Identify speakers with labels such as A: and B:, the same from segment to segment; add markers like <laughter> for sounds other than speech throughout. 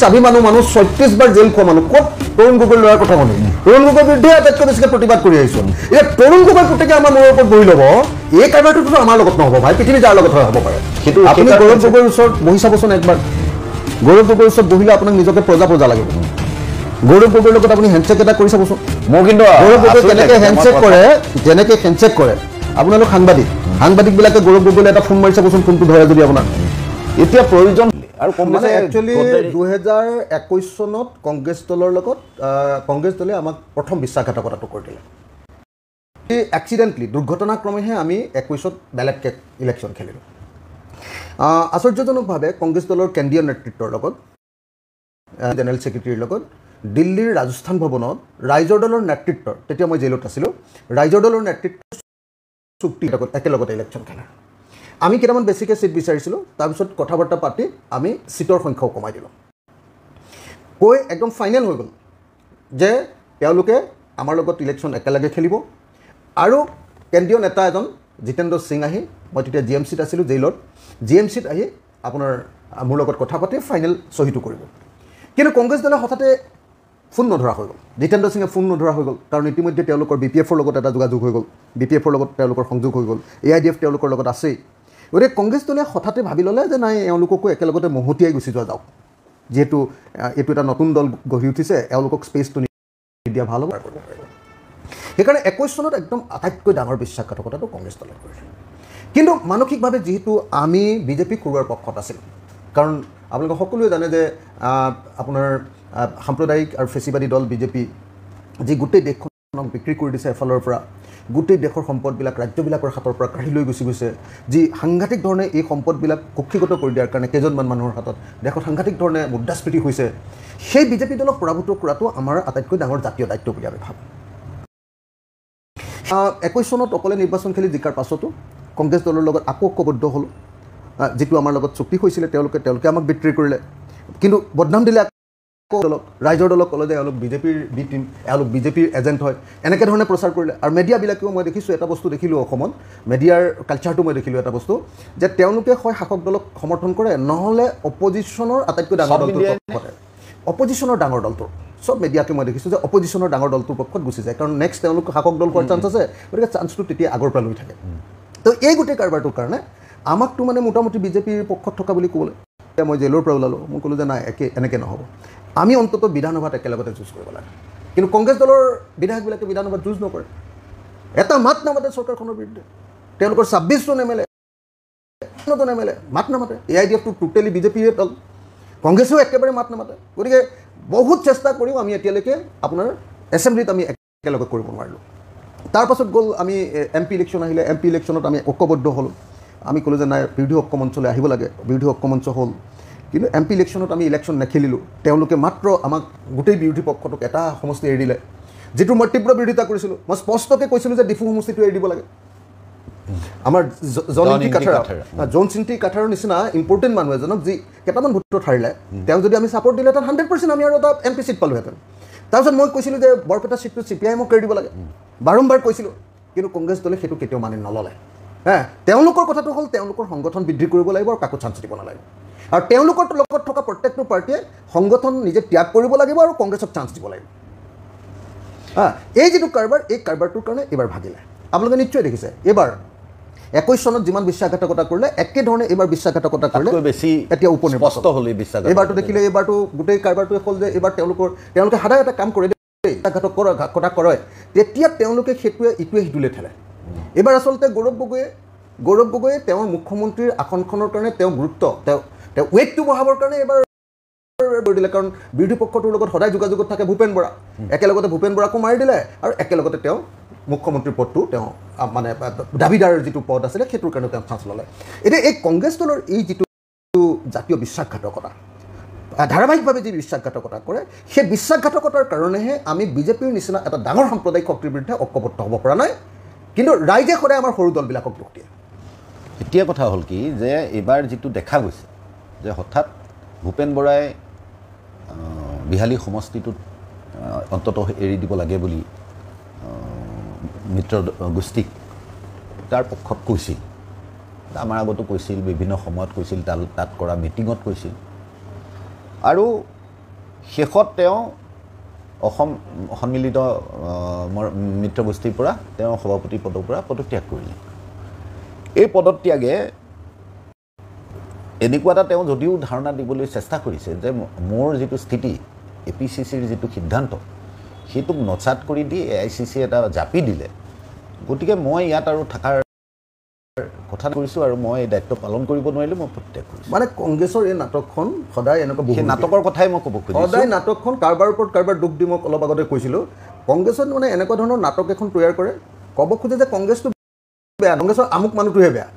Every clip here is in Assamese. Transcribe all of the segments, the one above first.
A: স্বাভিমানু মানুহ ছয়ত্ৰিছ বাৰ জেল খোৱা মানুহ। ক'ত তৰুণ গগৈ লোৱাৰ কথা মানুহ তৰুণ গগৈৰ বিৰুদ্ধে আটাইতকৈ বেছিকৈ প্ৰতিবাদ কৰি আহিছোঁ। এতিয়া তৰুণ গগৈ পুতেকে আমাৰ মূৰৰ ওপৰত বহি ল'ব এই কাৰবাৰটোতো আমাৰ লগত নহ'ব ভাই পৃথিৱী যাৰ লগত হয় হ'ব পাৰে।
B: সেইটো-
A: আপুনি গৌৰৱ গগৈৰ ওচৰত বহি চাবচোন একবাৰ। গৌৰৱ গগৈৰ ওচৰত বহিলে আপোনাক নিজকে প্ৰজা প্ৰজা লাগিব গৌৰৱ গগৈৰ লগত আপুনি হেণ্ডশ্বেক এটা কৰি চাবচোন।
B: মোৰ কিন্তু
A: গৌৰৱ গগৈ
B: লাগিছে।
A: হেণ্ডশ্বেক
B: মই
A: কৰে যেনেকে হেণ্ডশ্বেক কৰে। আপোনালোক সাংবাদিক। সাংবাদিকবিলাকে গৌৰৱ গগৈলৈ এটা ফোন মাৰি চাবচোন ফোনটো ধৰে যদি আপোনাৰ
B: এতিয়া প্ৰয়োজন আৰু
A: মানে
B: কংগ্ৰেছে
A: একচুৱেলি দুহেজাৰ একৈছ চনত কংগ্ৰেছ দলৰ লগত কংগ্ৰেছ দলে আমাক প্ৰথম বিশ্বাসঘাতকতাটো কৰি দিলে। এক্সিডেণ্টলি দুৰ্ঘটনাক্ৰমেহে আমি একৈছত বেলেগকৈ ইলেকশ্যন খেলিলোঁ। আশ্চৰ্যজনকভাৱে কংগ্ৰেছ দলৰ কেন্দ্ৰীয় নেতৃত্বৰ লগত জেনেৰেল ছেক্ৰেটেৰীৰ লগত দিল্লীৰ ৰাজস্থান ভৱনত ৰাইজৰ দলৰ নেতৃত্বৰ তেতিয়া মই জেইলত আছিলোঁ ৰাইজৰ দলৰ নেতৃত্বৰ চুক্তি লগত একেলগতে ইলেকশ্যন খেলাৰ আমি কেইটামান বেছিকৈ ছিট বিচাৰিছিলোঁ তাৰপিছত কথা বাৰ্তা পাতি আমি ছিটৰ সংখ্যাও কমাই দিলোঁ। কৈ একদম ফাইনেল হৈ গ'ল যে তেওঁলোকে আমাৰ লগত ইলেকশ্যন একেলগে খেলিব। আৰু কেন্দ্ৰীয় নেতা এজন জিতেন্দ্ৰ সিং আহি মই তেতিয়া জি এম চিত আছিলোঁ জেইলত জি এম চিত আহি আপোনাৰ মোৰ লগত কথা পাতি ফাইনেল চহীটো কৰিব। কিন্তু কংগ্ৰেছ দলে হঠাতে ফোন নধৰা হৈ গ'ল। জিতেন্দ্ৰ সিঙে ফোন নধৰা হৈ গ'ল কাৰণ ইতিমধ্যে তেওঁলোকৰ বি পি এফৰ লগত এটা যোগাযোগ হৈ গ'ল। বি পি এফৰ লগত তেওঁলোকৰ সংযোগ হৈ গ'ল। এ আই ডি এফ তেওঁলোকৰ লগত আছেই। গতিকে কংগ্ৰেছ দলে হঠাতে ভাবি ল'লে যে নাই এওঁলোককো একেলগতে মহতিয়াই গুচি যোৱা যাওক। যিহেতু এইটো এটা নতুন দল গঢ়ি উঠিছে এওঁলোকক স্পেচটো দিয়া ভাল হ'ব। সেইকাৰণে একৈছ চনত একদম আটাইতকৈ ডাঙৰ বিশ্বাসঘাতকতাটো কংগ্ৰেছ দলে কৰিলে। কিন্তু মানসিকভাৱে যিহেতু আমি বিজেপি কৰোৱাৰ পক্ষত আছিলোঁ কাৰণ আপোনালোকে সকলোৱে জানে যে আপোনাৰ সাম্প্ৰদায়িক আৰু ফেচিবাদী দল বিজেপি যি গোটেই দেশখনক বিক্ৰী কৰি দিছে এফালৰ পৰা গোটেই দেশৰ সম্পদবিলাক ৰাজ্যবিলাকৰ হাতৰ পৰা কাঢ়ি লৈ গুচি গৈছে যি সাংঘাতিক ধৰণে এই সম্পদবিলাক কক্ষীগত কৰি দিয়াৰ কাৰণে কেইজনমান মানুহৰ হাতত দেশত সাংঘাতিক ধৰণে মুদ্ৰাস্ফীতি হৈছে। সেই বিজেপি দলক পৰাভূত কৰাটো আমাৰ আটাইতকৈ ডাঙৰ জাতীয় দায়িত্ব বুলি আমি ভাবোঁ। একৈছ চনত অকলে নিৰ্বাচন খেলি জিকাৰ পাছতো কংগ্ৰেছ দলৰ লগত আকৌ ঐক্যবদ্ধ হ'ল। যিটো আমাৰ লগত চুক্তি হৈছিলে তেওঁলোকে তেওঁলোকে আমাক বিক্ৰী কৰিলে। কিন্তু বদনাম দিলে দলক ৰাইজৰ দলক ক'লে যে এওঁলোক বিজেপিৰ বি টিম এওঁলোক বিজেপিৰ এজেণ্ট হয়। এনেকৈ ধৰণে প্ৰচাৰ কৰিলে। আৰু মিডিয়াবিলাকেও মই দেখিছোঁ এটা বস্তু দেখিলোঁ অসমত মিডিয়াৰ কালচাৰটো মই দেখিলোঁ এটা বস্তু যে তেওঁলোকে হয় শাসক দলক সমৰ্থন কৰে নহ'লে অপজিশ্যনৰ আটাইতকৈ ডাঙৰ দলটোৰ পক্ষতে। অপজিশ্যনৰ ডাঙৰ দলটোৰ চব মিডিয়াকে মই দেখিছোঁ যে অপজিশ্যনৰ ডাঙৰ দলটোৰ পক্ষত গুচি যায়। কাৰণ নেক্সট তেওঁলোক শাসক দল হোৱাৰ চান্স আছে গতিকে চান্সটো তেতিয়া আগৰ পৰা লৈ থাকে। তো এই গোটেই কাৰবাৰটোৰ কাৰণে আমাকতো মানে মোটামুটি বিজেপিৰ পক্ষত থকা বুলি ক'বলৈ এতিয়া মই জেলৰ পৰা ওলালোঁ মই ক'লোঁ যে নাই একে এনেকৈ নহ'ব। আমি অন্ততঃ বিধানসভাত একেলগতে যুঁজ কৰিব লাগে। কিন্তু কংগ্ৰেছ দলৰ বিধায়কবিলাকে বিধানসভাত যুঁজ নকৰে। এটা মাত নামাতে চৰকাৰখনৰ বিৰুদ্ধে। তেওঁলোকৰ ছাব্বিছজন এম এল এ নতুন এম এল এ মাত নামাতে। এ আই ডি এফটো টোটেলি বিজেপিৰে দল কংগ্ৰেছেও একেবাৰে মাত নামাতে। গতিকে বহুত চেষ্টা কৰিও আমি এতিয়ালৈকে আপোনাৰ এছেম্বলিত আমি একেলগে কৰিব নোৱাৰিলোঁ। তাৰপাছত গ'ল আমি এম পি ইলেকশ্যন আহিলে। এম পি ইলেকশ্যনত আমি ঐক্যবদ্ধ হ'লোঁ। আমি ক'লোঁ যে নাই বিৰোধী ঐক্য মঞ্চলৈ আহিব লাগে। বিৰোধী ঐক্য মঞ্চ হ'ল। কিন্তু এম পি ইলেকশ্যনত আমি ইলেকশ্যন নেখেলিলোঁ। তেওঁলোকে মাত্ৰ আমাক গোটেই বিৰোধী পক্ষটোক এটা সমষ্টি এৰি দিলে। যিটো মই তীব্ৰ বিৰোধিতা কৰিছিলোঁ মই স্পষ্টকৈ কৈছিলোঁ যে ডিফু সমষ্টিটো এৰি দিব লাগে। আমাৰ জ- জন
B: জন
A: ইন্টি
B: ইন্টি
A: কাঠাৰা
B: কাঠাৰা।
A: জন চিন্তি কাঠাৰৰ নিচিনা ইম্পৰ্টেণ্ট মানুহ এজনক যি কেইটামান ভোটত হাৰিলে তেওঁক যদি আমি ছাপৰ্ট দিলেহেঁতেন হাণ্ড্ৰেড পাৰ্চেণ্ট আমি আৰু এটা এম পি চিট পালোহেঁতেন। তাৰপিছত মই কৈছিলোঁ যে বৰপেটা চিটটো চি পি আই এমক এৰি দিব লাগে। বাৰম্বাৰ কৈছিলোঁ কিন্তু কংগ্ৰেছ দলে সেইটো কেতিয়াও মানি নল'লে। হে তেওঁলোকৰ কথাটো হ'ল তেওঁলোকৰ সংগঠন বৃদ্ধি কৰিব লাগিব আৰু কাকো চান্স দিব নালাগে। আৰু তেওঁলোকৰ লগত থকা প্ৰত্যেকটো পাৰ্টীয়ে সংগঠন নিজে ত্যাগ কৰিব লাগিব আৰু কংগ্ৰেছক চান্স দিব লাগিব। হা এই যিটো কাৰবাৰ এই কাৰবাৰটোৰ কাৰণে এইবাৰ ভাগিলে। আপোনালোকে নিশ্চয় দেখিছে এইবাৰ একৈছ চনত যিমান বিশ্বাসঘাতকতা কৰিলে একেধৰণে এইবাৰ বিশ্বাসঘাতকতা কৰিলে
B: বেছি
A: এতিয়া উপ
B: স্পষ্ট হ'ল বিশ্বাস
A: এইবাৰটো দেখিলে এইবাৰটো গোটেই কাৰবাৰটোৱে হ'ল যে এইবাৰ তেওঁলোকৰ তেওঁলোকে সদায় এটা কাম কৰে বিশ্বাসঘাতক কৰা কটা কৰে তেতিয়া তেওঁলোকে সেইটোৱে ইটোৱে সিটোলৈ ঠেলে। এইবাৰ আচলতে গৌৰৱ গগৈয়ে গৌৰৱ গগৈয়ে তেওঁৰ মুখ্যমন্ত্ৰীৰ আসনখনৰ কাৰণে তেওঁ গুৰুত্ব তেওঁ তেওঁ ৱেইটটো বঢ়াবৰ কাৰণে এইবাৰ কৰি দিলে কাৰণ বিৰোধী পক্ষটোৰ লগত সদায় যোগাযোগত থাকে ভূপেন বৰা। একেলগতে ভূপেন বৰাকো মাৰি দিলে আৰু একেলগতে তেওঁ মুখ্যমন্ত্ৰীৰ পদটো তেওঁ মানে দাবীদাৰ যিটো পদ আছিলে সেইটোৰ কাৰণে তেওঁ চান্স ল'লে। এতিয়া এই কংগ্ৰেছ দলৰ এই যিটো জাতীয় বিশ্বাসঘাতকতা ধাৰাবাহিকভাৱে যি বিশ্বাসঘাতকতা কৰে সেই বিশ্বাসঘাতকতাৰ কাৰণেহে আমি বিজেপিৰ নিচিনা এটা ডাঙৰ সাম্প্ৰদায়িক শক্তিৰ বিৰুদ্ধে ঐক্যবদ্ধ হ'ব পৰা নাই। কিন্তু ৰাইজে সদায় আমাৰ সৰু দলবিলাকক দুখ দিয়ে।
B: এতিয়া কথা হ'ল কি যে এইবাৰ যিটো দেখা গৈছে যে হঠাৎ ভূপেন বৰাই বিহালী সমষ্টিটোত অন্ততঃ এৰি দিব লাগে বুলি মিত্ৰ গোষ্ঠীক তাৰ পক্ষত কৈছিল। আমাৰ আগতো কৈছিল বিভিন্ন সময়ত কৈছিল তাত তাত কৰা মিটিঙত কৈছিল। আৰু শেষত তেওঁ অসম সন্মিলিত মিত্ৰগোষ্ঠীৰ পৰা তেওঁ সভাপতি পদৰ পৰা পদত্যাগ কৰিলে। এই পদত্যাগে এনেকুৱা এটা তেওঁ যদিও ধাৰণা দিবলৈ চেষ্টা কৰিছে যে মোৰ যিটো স্থিতি এ পি চি চিৰ যিটো সিদ্ধান্ত সেইটোক নচাত কৰি দি এ আই চি চি এটা জাপি দিলে। গতিকে মই ইয়াত আৰু থকাৰ কথা কৰিছোঁ আৰু মই এই দায়িত্ব পালন কৰিব নোৱাৰিলোঁ মই পদত্যাগ কৰিছোঁ।
A: মানে কংগ্ৰেছৰ এই নাটকখন সদায় এনেকুৱা
B: সেই নাটকৰ কথাই মই ক'ব খুজিছোঁ।
A: সদায় নাটকখন কাৰোবাৰ ওপৰত কাৰোবাৰ দুখ দি মই অলপ আগতে কৈছিলোঁ। কংগ্ৰেছত মানে এনেকুৱা ধৰণৰ নাটক এখন তৈয়াৰ কৰে। ক'ব খোজে যে কংগ্ৰেছটো বেয়া কংগ্ৰেছৰ আমুক মানুহটোহে বেয়া।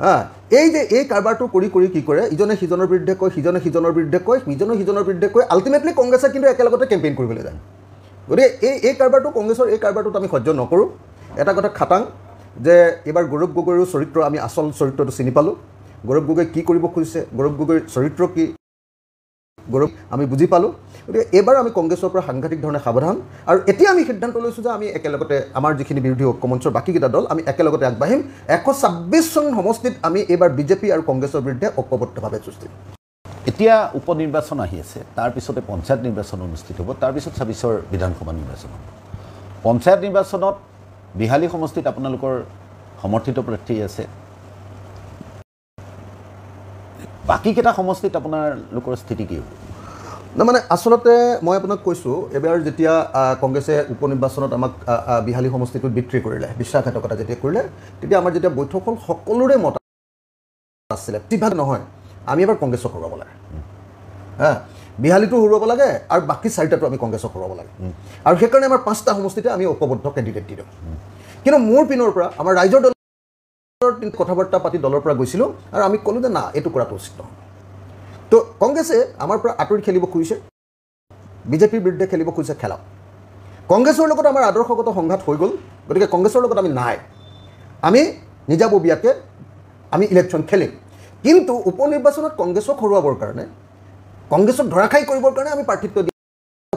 A: হা এই যে এই কাৰবাৰটো কৰি কৰি কি কৰে ইজনে সিজনৰ বিৰুদ্ধে কয় সিজনে সিজনৰ বিৰুদ্ধে কয় সিজনে সিজনৰ বিৰুদ্ধে কয় আল্টিমেটলি কংগ্ৰেছে কিন্তু একেলগতে কেম্পেইন কৰিবলৈ যায় গতিকে এই এই কাৰবাৰটো কংগ্ৰেছৰ এই কাৰবাৰটোত আমি সহ্য নকৰোঁ। এটা কথা খাটাং যে এইবাৰ গৌৰৱ গগৈৰো চৰিত্ৰ আমি আচল চৰিত্ৰটো চিনি পালোঁ। গৌৰৱ গগৈ কি কৰিব খুজিছে? গৌৰৱ গগৈৰ চৰিত্ৰ কি? গৌৰৱ আমি বুজি পালোঁ। গতিকে এইবাৰ আমি কংগ্ৰেছৰ পৰা সাংঘাতিক ধৰণে সাৱধান আৰু এতিয়া আমি সিদ্ধান্ত লৈছোঁ যে আমি একেলগতে আমাৰ যিখিনি বিৰোধী ঐক্যমঞ্চৰ বাকীকেইটা দল আমি একেলগতে আগবাঢ়িম। এশ ছাব্বিছখন সমষ্টিত আমি এইবাৰ বিজেপি আৰু কংগ্ৰেছৰ বিৰুদ্ধে ঐক্যবদ্ধভাৱে যুঁজ দিম
B: এতিয়া উপ নিৰ্বাচন আহি আছে তাৰপিছতে পঞ্চায়ত নিৰ্বাচন অনুষ্ঠিত হ'ব তাৰপিছত ছাব্বিছৰ বিধানসভা নিৰ্বাচন হ'ব। পঞ্চায়ত নিৰ্বাচনত বিহালী সমষ্টিত আপোনালোকৰ সমৰ্থিত প্ৰাৰ্থী আছে। বাকীকেইটা সমষ্টিত আপোনালোকৰ স্থিতি কি হ'ব?
A: মানে আচলতে মই আপোনাক কৈছোঁ এইবাৰ যেতিয়া কংগ্ৰেছে উপ নিৰ্বাচনত আমাক বিহালী সমষ্টিটোত বিক্ৰী কৰিলে বিশ্বাসঘাতকতা যেতিয়া কৰিলে তেতিয়া আমাৰ যেতিয়া বৈঠক হ'ল সকলোৰে মত আছিলে বেছিভাগ নহয় আমি এবাৰ কংগ্ৰেছক হৰুৱাব লাগে। হা বিহালীটো হৰুৱাব লাগে আৰু বাকী চাৰিটাটো আমি কংগ্ৰেছক হৰুৱাব লাগে। আৰু সেইকাৰণে আমাৰ পাঁচটা সমষ্টিতে আমি ঐক্যবদ্ধ কেণ্ডিডেট দি দিওঁ। কিন্তু মোৰ পিনৰ পৰা আমাৰ ৰাইজৰ দলৰ কথা বাৰ্তা পাতি দলৰ পৰা গৈছিলোঁ আৰু আমি ক'লোঁ যে না এইটো কৰাটো উচিত নহয়। তো কংগ্ৰেছে আমাৰ পৰা আঁতৰি খেলিব খুজিছে। বিজেপিৰ বিৰুদ্ধে খেলিব খুজিছে খেলাওক কংগ্ৰেছৰ লগত আমাৰ আদৰ্শগত সংঘাত হৈ গ'ল গতিকে কংগ্ৰেছৰ লগত আমি নাই। আমি নিজাববীয়াকৈ আমি ইলেকশ্যন খেলিম। কিন্তু উপ নিৰ্বাচনত কংগ্ৰেছক হৰুৱাবৰ কাৰণে কংগ্ৰেছক ধৰাশায়ী কৰিবৰ কাৰণে আমি প্ৰাৰ্থিত্ব দিয়া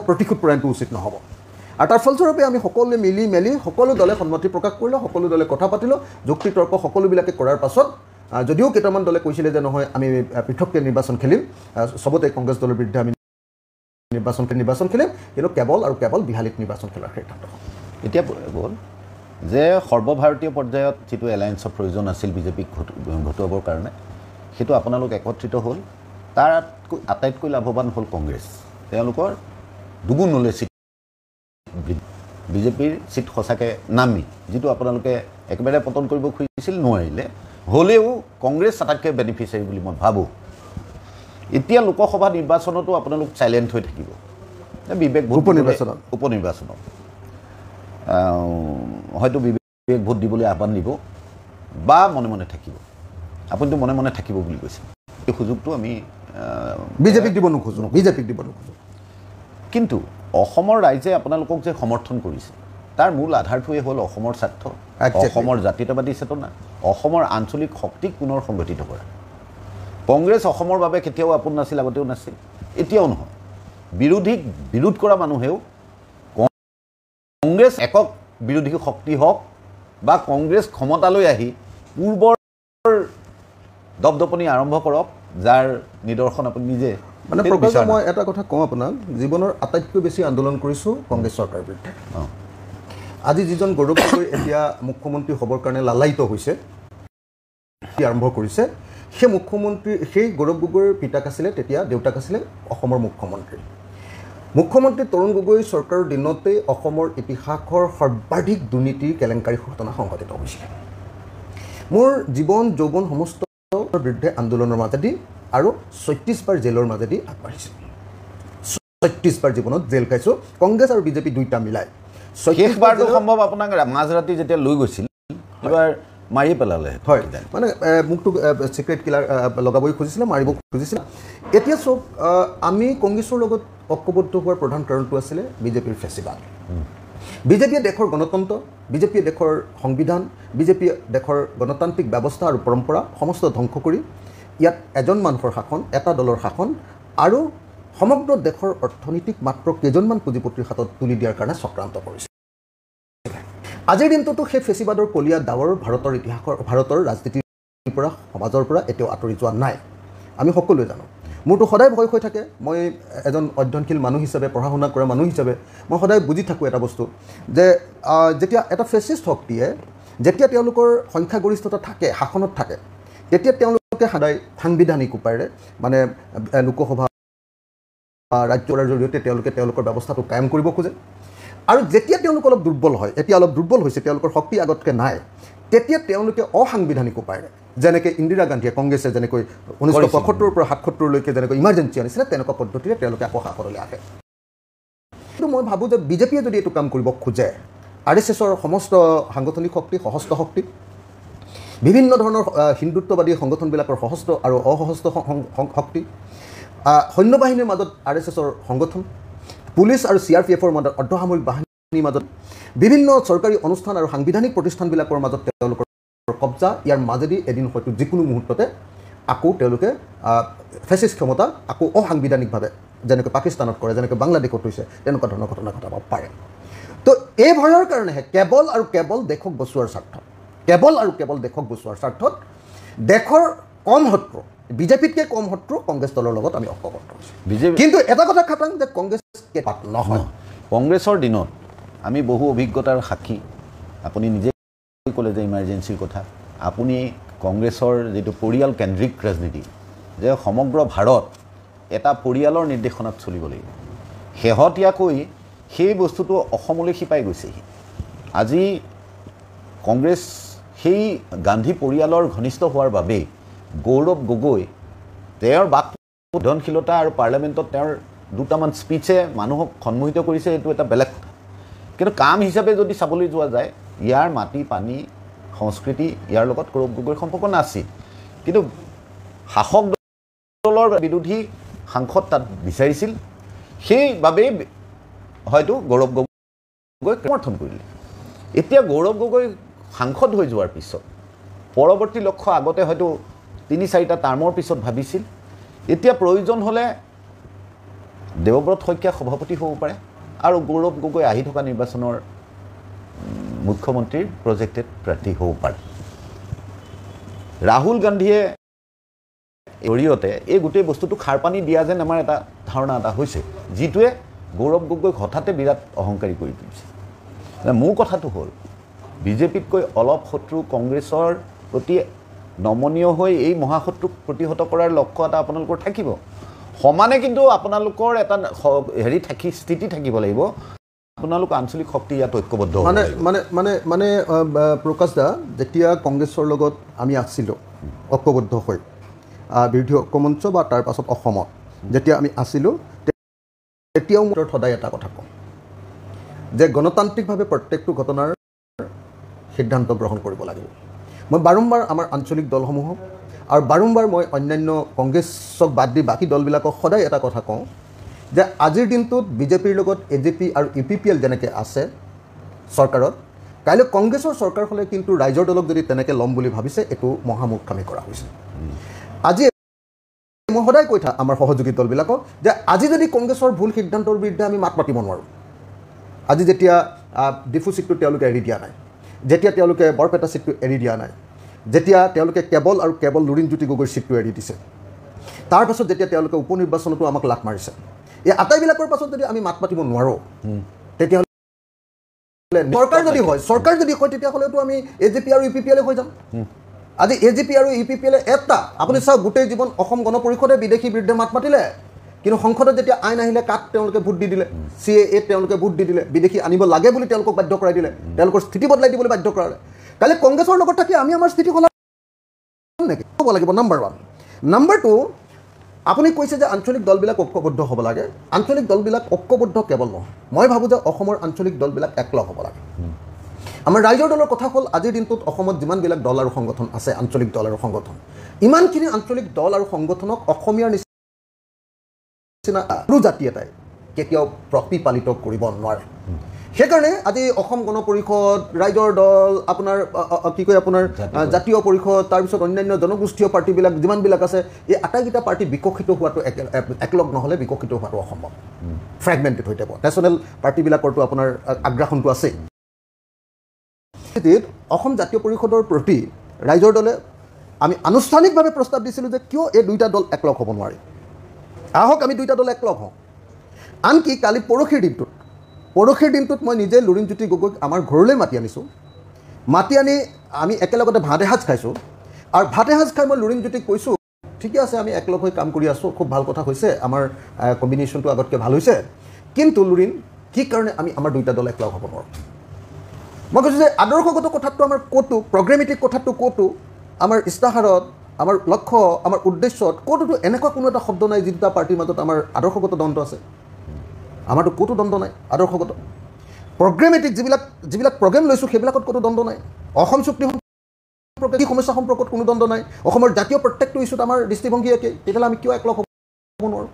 A: প্ৰতিশোধ পৰায়ণটো উচিত নহ'ব। আৰু তাৰ ফলস্বৰূপে আমি সকলোৱে মিলি মেলি সকলো দলে সন্মতি প্ৰকাশ কৰিলোঁ সকলো দলে কথা পাতিলোঁ যুক্তি তৰ্ক সকলোবিলাকে কৰাৰ পাছত যদিও কেইটামান দলে কৈছিলে যে নহয় আমি পৃথককৈ নিৰ্বাচন খেলিম চবতে কংগ্ৰেছ দলৰ বিৰুদ্ধে আমি নিৰ্বাচন নিৰ্বাচন খেলিম কিন্তু কেৱল আৰু কেৱল বিহালীত নিৰ্বাচন খেলাৰ সিদ্ধান্ত।
B: এতিয়া গ'ল যে সৰ্বভাৰতীয় পৰ্যায়ত যিটো এলায়েন্সৰ প্ৰয়োজন আছিল বিজেপিক ঘটো- ঘটোৱাবৰ কাৰণে সেইটো আপোনালোক একত্ৰিত হ'ল তাতকৈ আটাইতকৈ লাভৱান হ'ল কংগ্ৰেছ তেওঁলোকৰ দুগুণ হ'লে চিট বিজেপিৰ চিট সঁচাকৈ নামি যিটো আপোনালোকে একেবাৰে পতন কৰিব খুজিছিল নোৱাৰিলে। হ'লেও কংগ্ৰেছ আটাইতকৈ বেনিফিচিয়াৰী বুলি মই ভাবোঁ। এতিয়া লোকসভা নিৰ্বাচনতো আপোনালোক চাইলেণ্ট হৈ থাকিব। বিবেক ভোট
A: উপ নিৰ্বাচনত?
B: দিবলৈ- উপ নিৰ্বাচনত আহ, হয়তো বিবেক ভোট দিবলৈ আহ্বান দিব বা মনে মনে থাকিব। আপুনিতো মনে মনে থাকিব বুলি কৈছে। এই সুযোগটো আমি
A: বিজেপিক দিব নোখোজোঁ বিজেপিক দিব নোখোজোঁ।
B: কিন্তু অসমৰ ৰাইজে আপোনালোকক যে সমৰ্থন কৰিছে তাৰ মূল আধাৰটোৱে হ'ল অসমৰ স্বাৰ্থ. অসমৰ জাতীয়তাবাদী চেতনা অসমৰ আঞ্চলিক শক্তিক পুনৰ সংগঠিত কৰা। কংগ্ৰেছ অসমৰ বাবে কেতিয়াও আপোন নাছিল আগতেও নাছিল এতিয়াও নহয়। বিৰোধীক বিৰোধ কৰা মানুহেও কংগ্ৰেছ একক বিৰোধী শক্তি হওক বা কংগ্ৰেছ ক্ষমতালৈ আহি পূৰ্বৰ দপদপনি আৰম্ভ কৰক যাৰ নিদৰ্শন আপুনি নিজে
A: মানে। মই এটা কথা কওঁ আপোনাক জীৱনৰ আটাইতকৈ বেছি আন্দোলন কৰিছোঁ কংগ্ৰেছ চৰকাৰৰ বিৰুদ্ধে। আজি যিজন গৌৰৱ গগৈ এতিয়া মুখ্যমন্ত্ৰী হ'বৰ কাৰণে লালায়িত হৈছে আৰম্ভ কৰিছে সেই মুখ্যমন্ত্ৰী সেই গৌৰৱ গগৈৰ পিতাক আছিলে তেতিয়া দেউতাক আছিলে অসমৰ মুখ্যমন্ত্ৰী মুখ্যমন্ত্ৰী তৰুণ গগৈ চৰকাৰৰ দিনতেই অসমৰ ইতিহাসৰ সৰ্বাধিক দুৰ্নীতিৰ কেলেংকাৰী ঘটনা সংঘটিত হৈছিলে মোৰ জীৱন যৌৱন সমস্ত বিৰুদ্ধে আন্দোলনৰ মাজেদি আৰু ছয়ত্ৰিছবাৰ জেলৰ মাজেদি আগবাঢ়িছোঁ। ছয়ত্ৰিছবাৰ জীৱনত জেল খাইছোঁ কংগ্ৰেছ আৰু বিজেপি দুইটা মিলাই।
B: শেষবাৰটো
A: জেলত-
B: সম্ভৱ আপোনাক মাজৰাতি যেতিয়া লৈ গৈছিল এবাৰ মাৰি পেলালে
A: হয়। মানে মোকতো ছিক্ৰেট কিলাৰ লগাবই খুজিছিলে মাৰিব খুজিছিলে। এতিয়া চাওক আমি কংগ্ৰেছৰ লগত ঐক্যবদ্ধ হোৱাৰ প্ৰধান কাৰণটো আছিলে বিজেপিৰ ফেচিবাদ বিজেপিয়ে দেশৰ গণতন্ত্ৰ বিজেপিয়ে দেশৰ সংবিধান বিজেপিয়ে দেশৰ গণতান্ত্ৰিক ব্যৱস্থা আৰু পৰম্পৰা সমস্ত ধ্বংস কৰি ইয়াত এজন মানুহৰ শাসন এটা দলৰ শাসন আৰু সমগ্ৰ দেশৰ অৰ্থনীতিক মাত্ৰ কেইজনমান পুঁজিপতিৰ হাতত তুলি দিয়াৰ কাৰণে চক্ৰান্ত কৰিছে। আজিৰ দিনটোতো সেই ফেচিবাদৰ কলীয়া ডাৱৰ ভাৰতৰ ইতিহাসৰ ভাৰতৰ ৰাজনীতিৰ পৰা সমাজৰ পৰা এতিয়াও আঁতৰি যোৱা নাই। আমি সকলোৱে জানো। মোৰতো সদায় ভয় হৈ থাকে। মই এজন অধ্যয়নশীল মানুহ হিচাপে পঢ়া শুনা কৰা মানুহ হিচাপে মই সদায় বুজি থাকোঁ এটা বস্তু যে যেতিয়া এটা ফেচিষ্ট শক্তিয়ে যেতিয়া তেওঁলোকৰ সংখ্যাগৰিষ্ঠতা থাকে শাসনত থাকে তেতিয়া তেওঁলোকে সদায় সাংবিধানিক উপায়েৰে মানে লোকসভা বা ৰাজ্যৰ জৰিয়তে তেওঁলোকে তেওঁলোকৰ ব্যৱস্থাটো কায়েম কৰিব খোজে আৰু যেতিয়া তেওঁলোক অলপ দুৰ্বল হয় এতিয়া অলপ দুৰ্বল হৈছে তেওঁলোকৰ শক্তি আগতকৈ নাই তেতিয়া তেওঁলোকে অসাংবিধানিক উপায়েৰে যেনেকৈ ইন্দিৰা গান্ধীয়ে কংগ্ৰেছে যেনেকৈ ঊনৈছশ। পঁয়সত্তৰৰ পৰা সাতসত্তৰলৈকে যেনেকৈ ইমাৰ্জেঞ্চি আনিছিলে তেনেকুৱা পদ্ধতিৰে তেওঁলোকে আকৌ শাসনলৈ আহে কিন্তু মই ভাবোঁ যে বিজেপিয়ে যদি এইটো কাম কৰিব খোজে আৰ এছ এছৰ সমস্ত সাংগঠনিক শক্তি সশস্ত্ৰ শক্তি বিভিন্ন ধৰণৰ হিন্দুত্ববাদী সংগঠনবিলাকৰ সশস্ত্ৰ আৰু অসশস্ত্ৰ শক্তি আহ, সৈন্যবাহিনীৰ মাজত আৰ এছ এছৰ সংগঠন পুলিচ আৰু চি আৰ পি এফৰ মাজত অৰ্ধসামৰিক বাহিনীৰ মাজত বিভিন্ন চৰকাৰী অনুষ্ঠান আৰু সাংবিধানিক প্ৰতিষ্ঠানবিলাকৰ মাজত তেওঁলোকৰ কব্জা ইয়াৰ মাজেদি এদিন হয়তো যিকোনো মুহূৰ্ততে আকৌ তেওঁলোকে ফেচিষ্ট ক্ষমতা আকৌ অসাংবিধানিকভাৱে যেনেকৈ পাকিস্তানত কৰে যেনেকৈ বাংলাদেশত হৈছে তেনেকুৱা ধৰণৰ ঘটনা ঘটাব পাৰে। তো এই ভয়ৰ কাৰণেহে কেৱল আৰু কেৱল দেশক বচোৱাৰ স্বাৰ্থত কেৱল আৰু কেৱল দেশক বচোৱাৰ স্বাৰ্থত দেশৰ কম শত্ৰু বিজেপিতকৈ কম শত্ৰু কংগ্ৰেছ দলৰ লগত আমি হৈছোঁ।
B: বিজেপি
A: কিন্তু এটা কথা খাটাং যে কংগ্ৰেছ নহয়।
B: কংগ্ৰেছৰ দিনত আমি বহু অভিজ্ঞতাৰ সাক্ষী। আপুনি নিজে ক'লে যে ইমাৰ্জেঞ্চিৰ কথা। আপুনি কংগ্ৰেছৰ যিটো পৰিয়াল কেন্দ্ৰিক ৰাজনীতি যে সমগ্ৰ ভাৰত এটা পৰিয়ালৰ নিৰ্দেশনাত চলিব লাগিব। শেহতীয়াকৈ সেই বস্তুটো অসমলৈ শিপাই গৈছেহি। আজি কংগ্ৰেছ সেই গান্ধী পৰিয়ালৰ ঘনিষ্ঠ হোৱাৰ বাবেই গৌৰৱ গগৈ তেওঁৰ বাক উদ্যনশীলতা আৰু পাৰ্লিয়ামেণ্টত তেওঁৰ দুটামান স্পীচে মানুহক সন্মোহিত কৰিছে এইটো এটা বেলেগ কথা। কিন্তু কাম হিচাপে যদি চাবলৈ যোৱা যায় ইয়াৰ মাটি পানী সংস্কৃতি ইয়াৰ লগত গৌৰৱ গগৈৰ সম্পৰ্ক নাছিল। কিন্তু শাসক দলৰ বিৰোধী সাংসদ তাত বিচাৰিছিল। সেইবাবেই হয়তো গৌৰৱ গগৈ সমৰ্থন কৰিলে। এতিয়া গৌৰৱ গগৈ সাংসদ হৈ যোৱাৰ পিছত। পৰৱৰ্তী লক্ষ্য আগতে হয়তো তিনি চাৰিটা টাৰ্মৰ পিছত ভাবিছিল। এতিয়া প্ৰয়োজন হ'লে দেৱব্ৰত শইকীয়া সভাপতি হ'ব পাৰে আৰু গৌৰৱ গগৈ আহি থকা নিৰ্বাচনৰ মুখ্যমন্ত্ৰীৰ প্ৰজেক্টেড প্ৰাৰ্থী হ'ব পাৰে। ৰাহুল গান্ধীয়ে জৰিয়তে এই গোটেই বস্তুটো খাৰ পানী দিয়া যেন আমাৰ এটা ধাৰণা এটা হৈছে যিটোৱে গৌৰৱ গগৈক হঠাতে বিৰাট অহংকাৰী কৰি তুলিছে। মোৰ কথাটো হ'ল বিজেপিতকৈ অলপ শত্ৰু কংগ্ৰেছৰ প্ৰতি নমনীয় হৈ এই মহাশত্ৰুক প্ৰতিহত কৰাৰ লক্ষ্য এটা আপোনালোকৰ থাকিব সমানে কিন্তু আপোনালোকৰ এটা হেৰি থাকি স্থিতি থাকিব লাগিব আপোনালোক আঞ্চলিক শক্তি ইয়াত ঐক্যবদ্ধ
A: মানে। মানে মানে মানে প্ৰকাশ দা যেতিয়া কংগ্ৰেছৰ লগত আমি আছিলোঁ ঐক্যবদ্ধ হৈ বিৰোধী ঐক্যমঞ্চ বা তাৰ পাছত অসমত যেতিয়া আমি আছিলোঁ তেতিয়াও মোৰ সদায় এটা কথা কওঁ যে গণতান্ত্ৰিকভাৱে প্ৰত্যেকটো ঘটনাৰ সিদ্ধান্ত গ্ৰহণ কৰিব লাগিব। মই বাৰম্বাৰ আমাৰ আঞ্চলিক দলসমূহক আৰু বাৰম্বাৰ মই অন্যান্য কংগ্ৰেছক বাদ দি বাকী দলবিলাকক সদায় এটা কথা কওঁ যে আজিৰ দিনটোত বিজেপিৰ লগত এ জে পি আৰু ইউ পি পি এল যেনেকৈ আছে চৰকাৰত কাইলৈ কংগ্ৰেছৰ চৰকাৰ হ'লে কিন্তু ৰাইজৰ দলক যদি তেনেকৈ ল'ম বুলি ভাবিছে এইটো মহামূৰ্খামি কৰা হৈছে। আজি মই সদায় কৈ থাক আমাৰ সহযোগী দলবিলাকক যে আজি যদি কংগ্ৰেছৰ ভুল সিদ্ধান্তৰ বিৰুদ্ধে আমি মাত মাতিব নোৱাৰোঁ আজি যেতিয়া ডিফু চিটটো তেওঁলোকে এৰি দিয়া নাই যেতিয়া তেওঁলোকে বৰপেটা চিটটো এৰি দিয়া নাই যেতিয়া তেওঁলোকে কেৱল আৰু কেৱল লুৰিণজ্যোতি গগৈৰ চিটটো এৰি দিছে তাৰপাছত যেতিয়া তেওঁলোকে উপ নিৰ্বাচনতো আমাক লাট মাৰিছে এই আটাইবিলাকৰ পাছত যদি আমি মাত মাতিব নোৱাৰোঁ তেতিয়াহ'লে চৰকাৰ যদি হয় চৰকাৰ যদি হয় তেতিয়াহ'লেতো আমি এ জে পি আৰু ইউ পি পি এলে হৈ যাম। আজি A G P U P P P এলে এটা আপুনি চাওক গোটেই জীৱন অসম গণ পৰিষদে বিদেশী বিৰুদ্ধে মাত মাতিলে। কিন্তু সংসদত যেতিয়া আইন আহিলে কাক তেওঁলোকে ভোট দি দিলে? চি এ এত তেওঁলোকে ভোট দি দিলে। বিদেশী আনিব লাগে বুলি তেওঁলোকক বাধ্য কৰাই দিলে। তেওঁলোকৰ স্থিতি বদলাই দিবলৈ বাধ্য কৰালে। কালি কংগ্ৰেছৰ লগত থাকি আমি আমাৰ স্থিতি সলাই নেকি? হ'ব লাগিব নাম্বাৰ ওৱান নাম্বাৰ টু আপুনি কৈছে যে আঞ্চলিক দলবিলাক ঐক্যবদ্ধ হ'ব লাগে। আঞ্চলিক দলবিলাক ঐক্যবদ্ধ কেৱল নহয়। মই ভাবোঁ যে অসমৰ আঞ্চলিক দলবিলাক একলগ হ'ব লাগে। আমাৰ ৰাইজৰ দলৰ কথা হ'ল আজিৰ দিনটোত অসমত যিমানবিলাক দল আৰু সংগঠন আছে আঞ্চলিক দল আৰু সংগঠন ইমানখিনি আঞ্চলিক দল আৰু সংগঠনক অসমীয়াৰ নিচিনা আৰু জাতি এটাই কেতিয়াও প্ৰতিপালিত কৰিব নোৱাৰে। সেইকাৰণে আজি অসম গণ পৰিষদ ৰাইজৰ দল আপোনাৰ কি কয় আপোনাৰ জাতীয় পৰিষদ। তাৰপিছত অন্যান্য জনগোষ্ঠীয় পাৰ্টীবিলাক যিমানবিলাক আছে এই আটাইকেইটা পাৰ্টি বিকশিত হোৱাটো এক এক- একলগ নহ'লে বিকশিত হোৱাটো অসম্ভৱ। ফ্ৰেগমেণ্টেড হৈ যাব। নেশ্যনেল পাৰ্টীবিলাকৰতো আপোনাৰ আগ্ৰাসনটো আছেই। অসম জাতীয় পৰিষদৰ প্ৰতি ৰাইজৰ দলে আমি আনুষ্ঠানিকভাৱে প্ৰস্তাৱ দিছিলোঁ যে কিয় এই দুয়োটা দল একলগ হ'ব নোৱাৰে। আহক আমি দুইটা দল একলগ হওঁ। আনকি কালি পৰহিৰ দিনটোত পৰহিৰ দিনটোত মই নিজে লুৰিণজ্যোতি গগৈক আমাৰ ঘৰলৈ মাতি আনিছোঁ। মাতি আনি আমি একেলগতে ভাত এসাঁজ খাইছোঁ। আৰু ভাত এসাঁজ খাই মই লুৰিণজ্যোতিক কৈছোঁ ঠিকে আছে আমি একলগ হৈ কাম কৰি আছোঁ খুব ভাল কথা হৈছে আমাৰ কম্বিনেশ্যনটো আগতকৈ ভাল হৈছে। কিন্তু লুৰিণ কি কাৰণে আমি আমাৰ দুইটা দল একলগ হ'ব নোৱাৰোঁ? মই কৈছোঁ যে আদৰ্শগত কথাটো আমাৰ ক'তো প্ৰগ্ৰেমেটিক কথাটো ক'তো আমাৰ ইস্তাহাৰত আমাৰ লক্ষ্য আমাৰ উদ্দেশ্যত ক'তোতো এনেকুৱা কোনো এটা শব্দ নাই যি দুটা পাৰ্টীৰ মাজত আমাৰ আদৰ্শগত দ্বন্দ্ব আছে। আমাৰতো ক'তো দ্বন্দ্ব নাই আদৰ্শগত। প্ৰগ্ৰেমেটিক যিবিলাক যিবিলাক প্ৰগ্ৰেম লৈছোঁ সেইবিলাকত ক'তো দ্বন্দ্ব নাই। অসম চুক্তি সম্পৰ্কে কি সমস্যা সম্পৰ্কত কোনো দ্বন্দ্ব নাই। অসমৰ জাতীয় প্ৰত্যেকটো ইছ্যুত আমাৰ দৃষ্টিভংগী একেই তেতিয়াহ'লে আমি কিয় একলগ হ'ব নোৱাৰোঁ?